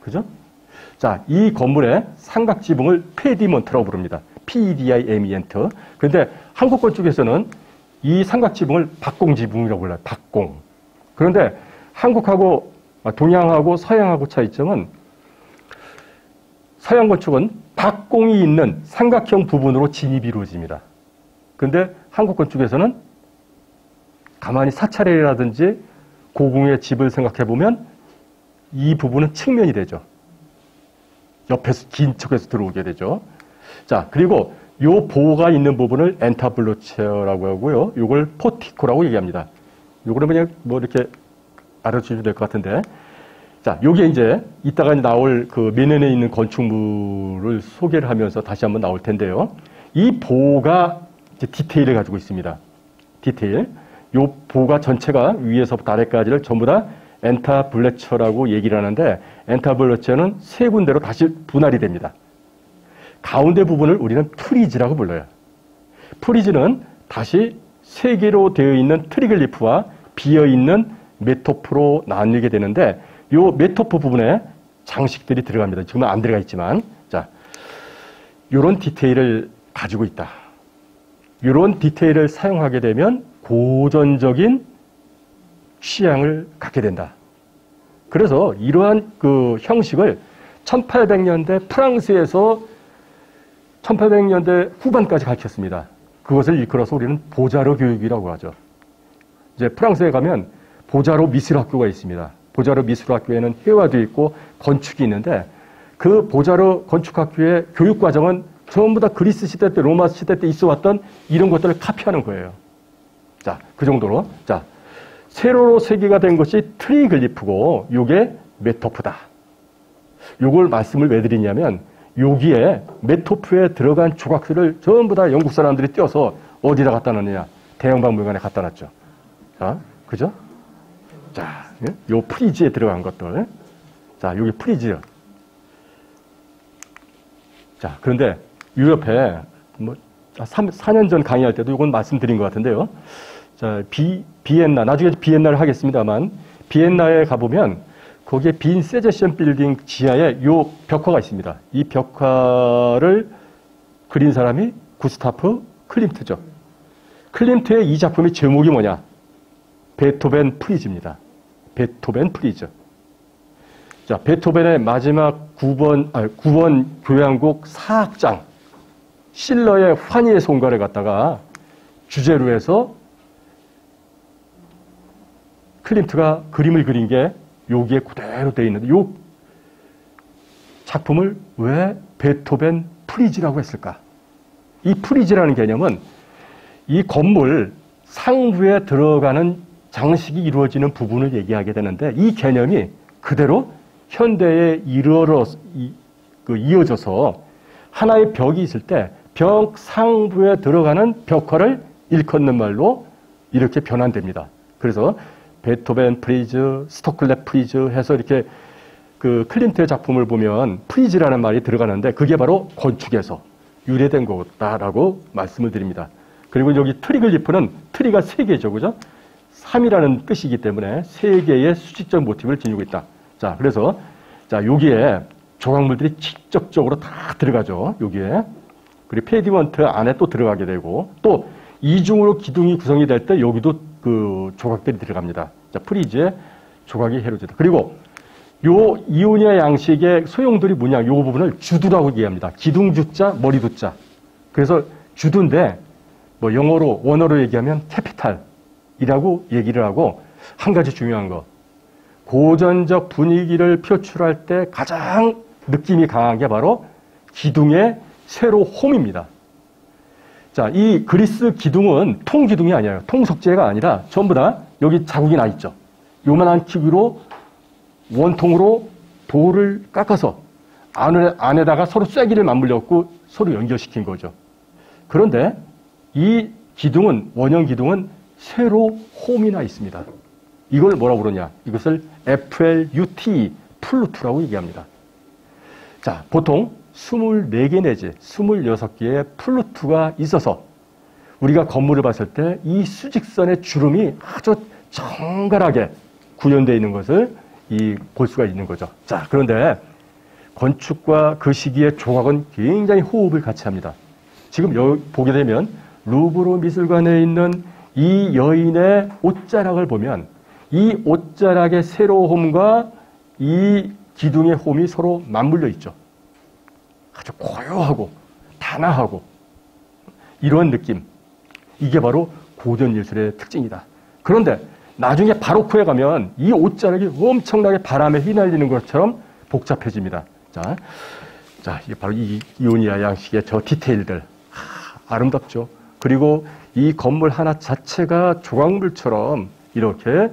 Speaker 1: 그죠? 자, 이 건물의 삼각 지붕을 페디먼트라고 부릅니다. P-E-D-I-M-E-N-T. 그런데 한국권 쪽에서는 이 삼각 지붕을 박공 지붕이라고 불러요. 박공. 그런데 한국하고 동양하고 서양하고 차이점은 서양 건축은 박공이 있는 삼각형 부분으로 진입이 이루어집니다. 그런데 한국 건축에서는 가만히 사찰이라든지 고궁의 집을 생각해 보면 이 부분은 측면이 되죠. 옆에서 긴 척에서 들어오게 되죠. 자, 그리고 요 보호가 있는 부분을 엔타블로체어라고 하고요. 요걸 포티코라고 얘기합니다. 요거는 그냥 뭐 이렇게 알아주시면 될 것 같은데. 자, 요게 이제 이따가 나올 그 메넨에 있는 건축물을 소개를 하면서 다시 한번 나올 텐데요. 이 보가 이제 디테일을 가지고 있습니다. 디테일. 요 보가 전체가 위에서부터 아래까지를 전부 다 entablature라고 얘기를 하는데 entablature는 세 군데로 다시 분할이 됩니다. 가운데 부분을 우리는 프리즈라고 불러요. 프리즈는 다시 세 개로 되어 있는 트리글리프와 비어 있는 메토프로 나뉘게 되는데 요 메토프 부분에 장식들이 들어갑니다. 지금은 안 들어가 있지만 자 요런 디테일을 가지고 있다. 요런 디테일을 사용하게 되면 고전적인 취향을 갖게 된다. 그래서 이러한 그 형식을 1800년대 프랑스에서 1800년대 후반까지 가르쳤습니다. 그것을 일컬어서 우리는 보자로 교육이라고 하죠. 이제 프랑스에 가면 보자로 미술 학교가 있습니다. 보자로 미술 학교에는 회화도 있고 건축이 있는데 그 보자로 건축 학교의 교육 과정은 전부 다 그리스 시대 때, 로마 시대 때 있어 왔던 이런 것들을 카피하는 거예요. 자, 그 정도로. 자, 세로로 세개가 된 것이 트리글리프고 요게 메토프다. 요걸 말씀을 왜 드리냐면 여기에 메토프에 들어간 조각들을 전부 다 영국 사람들이 떼어서 어디다 갖다 놨느냐? 대영박물관에 갖다 놨죠. 자, 그죠? 자, 예? 요 프리즈에 들어간 것들. 자, 여기 프리즈. 자, 그런데 유럽에 뭐 3, 4년 전 강의할 때도 이건 말씀드린 것 같은데요. 자, 비, 비엔나, 나중에 비엔나를 하겠습니다만, 비엔나에 가보면 거기에 빈 세제션 빌딩 지하에 요 벽화가 있습니다. 이 벽화를 그린 사람이 구스타프 클림트죠. 클림트의 이 작품의 제목이 뭐냐? 베토벤 프리즈입니다. 베토벤 프리즈. 자, 베토벤의 마지막 9번, 아, 9번 교향곡 4악장, 실러의 환희의 송가를 갖다가 주제로 해서 클림트가 그림을 그린 게 여기에 그대로 되어 있는데, 요 작품을 왜 베토벤 프리즈라고 했을까? 이 프리즈라는 개념은 이 건물 상부에 들어가는 장식이 이루어지는 부분을 얘기하게 되는데 이 개념이 그대로 현대에 이르러 그 이어져서 하나의 벽이 있을 때 벽 상부에 들어가는 벽화를 일컫는 말로 이렇게 변환됩니다. 그래서 베토벤 프리즈, 스토클레 프리즈 해서 이렇게 그 클림트의 작품을 보면 프리즈라는 말이 들어가는데 그게 바로 건축에서 유래된 거다라고 말씀을 드립니다. 그리고 여기 트리글리프는 트리가 세 개죠, 그죠? 3이라는 뜻이기 때문에 세 개의 수직적 모티브를 지니고 있다. 자, 그래서 자 여기에 조각물들이 직접적으로 다 들어가죠. 여기에 그리고 페디먼트 안에 또 들어가게 되고 또 이중으로 기둥이 구성이 될 때 여기도 그 조각들이 들어갑니다. 자, 프리즈의 조각이 헤로지다. 그리고 요 이오니아 양식의 소용돌이 뭐냐? 요 부분을 주두라고 얘기합니다. 기둥 주자, 머리 두자. 그래서 주두인데 뭐 영어로 원어로 얘기하면 capital이라고 얘기를 하고 한 가지 중요한 거. 고전적 분위기를 표출할 때 가장 느낌이 강한 게 바로 기둥의 세로 홈입니다. 자, 이 그리스 기둥은 통기둥이 아니에요. 통석재가 아니라 전부 다 여기 자국이 나 있죠. 요만한 크기로 원통으로 돌을 깎아서 안에, 안에다가 서로 쐐기를 맞물렸고 서로 연결시킨 거죠. 그런데 이 기둥은, 원형 기둥은 세로 홈이 나 있습니다. 이걸 뭐라고 그러냐? 이것을 FLUT, 플루트라고 얘기합니다. 자, 보통 24개 내지 26개의 플루트가 있어서 우리가 건물을 봤을 때 이 수직선의 주름이 아주 정갈하게 구현되어 있는 것을 이 볼 수가 있는 거죠. 자, 그런데 건축과 그 시기의 조각은 굉장히 호흡을 같이 합니다. 지금 여기 보게 되면 루브르 미술관에 있는 이 여인의 옷자락을 보면 이 옷자락의 세로홈과 이 기둥의 홈이 서로 맞물려 있죠. 아주 고요하고 단아하고 이런 느낌. 이게 바로 고전 예술의 특징이다. 그런데 나중에 바로크에 가면 이 옷자락이 엄청나게 바람에 휘날리는 것처럼 복잡해집니다. 자, 자, 이게 바로 이 이오니아 양식의 저 디테일들. 하, 아름답죠. 그리고 이 건물 하나 자체가 조각물처럼 이렇게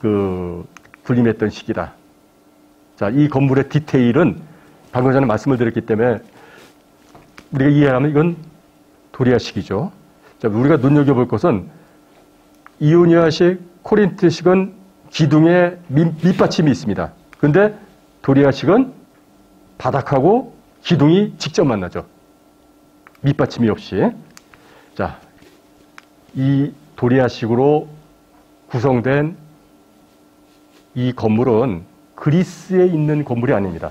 Speaker 1: 그 군림했던 시기다. 자, 이 건물의 디테일은 방금 전에 말씀을 드렸기 때문에 우리가 이해하면 이건 도리아식이죠. 자, 우리가 눈여겨볼 것은 이오니아식, 코린트식은 기둥에 밑, 받침이 있습니다. 근데 도리아식은 바닥하고 기둥이 직접 만나죠. 밑받침이 없이. 자, 이 도리아식으로 구성된 이 건물은 그리스에 있는 건물이 아닙니다.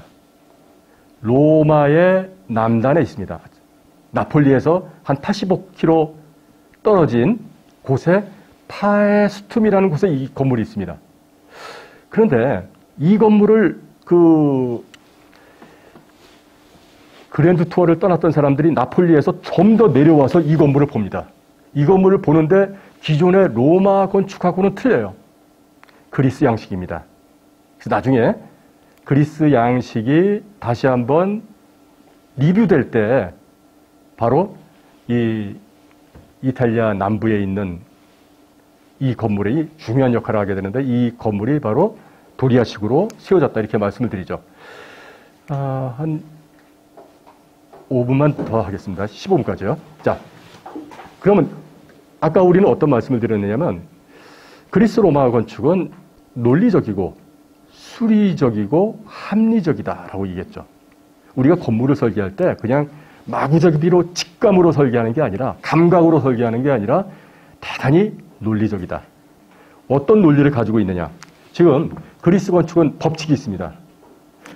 Speaker 1: 로마의 남단에 있습니다. 나폴리에서 한 85km 떨어진 곳에 파에스툼이라는 곳에 이 건물이 있습니다. 그런데 이 건물을 그 그랜드 투어를 떠났던 사람들이 나폴리에서 좀 더 내려와서 이 건물을 봅니다. 이 건물을 보는데 기존의 로마 건축하고는 틀려요. 그리스 양식입니다. 그래서 나중에 그리스 양식이 다시 한번 리뷰될 때 바로 이 이탈리아 남부에 있는 이 건물이 중요한 역할을 하게 되는데 이 건물이 바로 도리아식으로 세워졌다 이렇게 말씀을 드리죠. 아, 한 5분만 더 하겠습니다. 15분까지요. 자, 그러면 아까 우리는 어떤 말씀을 드렸느냐면 그리스 로마 건축은 논리적이고 수리적이고 합리적이다라고 얘기했죠. 우리가 건물을 설계할 때 그냥 마구잡이로 직감으로 설계하는 게 아니라 감각으로 설계하는 게 아니라 대단히 논리적이다. 어떤 논리를 가지고 있느냐? 지금 그리스 건축은 법칙이 있습니다.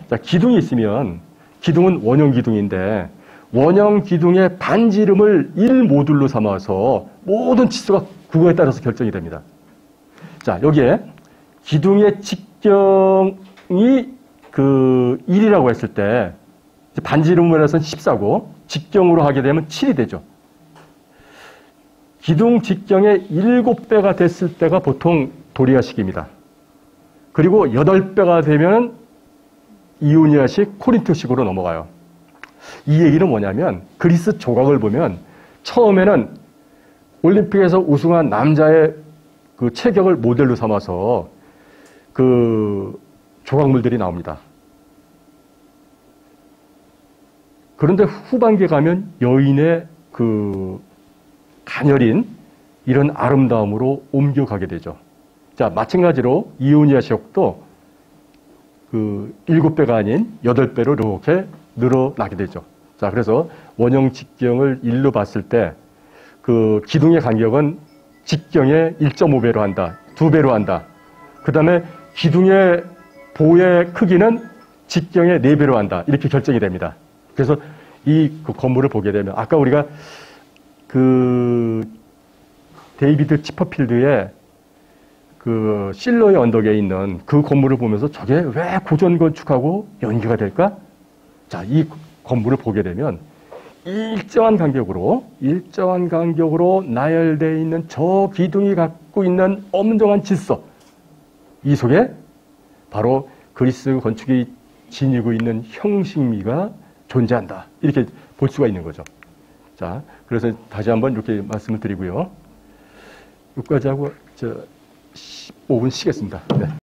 Speaker 1: 자, 기둥이 있으면 기둥은 원형 기둥인데 원형 기둥의 반지름을 1모듈로 삼아서 모든 치수가 그거에 따라서 결정이 됩니다. 자, 여기에 기둥의 직 경이 그 1이라고 했을 때 반지름으로 해서는 14고 직경으로 하게 되면 7이 되죠. 기둥 직경의 7배가 됐을 때가 보통 도리아식입니다. 그리고 8배가 되면 이오니아식, 코린토식으로 넘어가요. 이 얘기는 뭐냐면 그리스 조각을 보면 처음에는 올림픽에서 우승한 남자의 그 체격을 모델로 삼아서 그 조각물들이 나옵니다. 그런데 후반기에 가면 여인의 그 가녀린 이런 아름다움으로 옮겨가게 되죠. 자, 마찬가지로 이오니아 지역도 그 일곱 배가 아닌 여덟 배로 이렇게 늘어나게 되죠. 자, 그래서 원형 직경을 일로 봤을 때 그 기둥의 간격은 직경의 1.5배로 한다. 두 배로 한다. 그 다음에 기둥의 보의 크기는 직경의 네 배로 한다. 이렇게 결정이 됩니다. 그래서 이 그 건물을 보게 되면 아까 우리가 그 데이비드 치퍼필드의 그 실로의 언덕에 있는 그 건물을 보면서 저게 왜 고전 건축하고 연계가 될까? 자, 이 건물을 보게 되면 일정한 간격으로 일정한 간격으로 나열되어 있는 저 기둥이 갖고 있는 엄정한 질서 이 속에 바로 그리스 건축이 지니고 있는 형식미가 존재한다. 이렇게 볼 수가 있는 거죠. 자, 그래서 다시 한번 이렇게 말씀을 드리고요. 여기까지 하고 저 15분 쉬겠습니다. 네.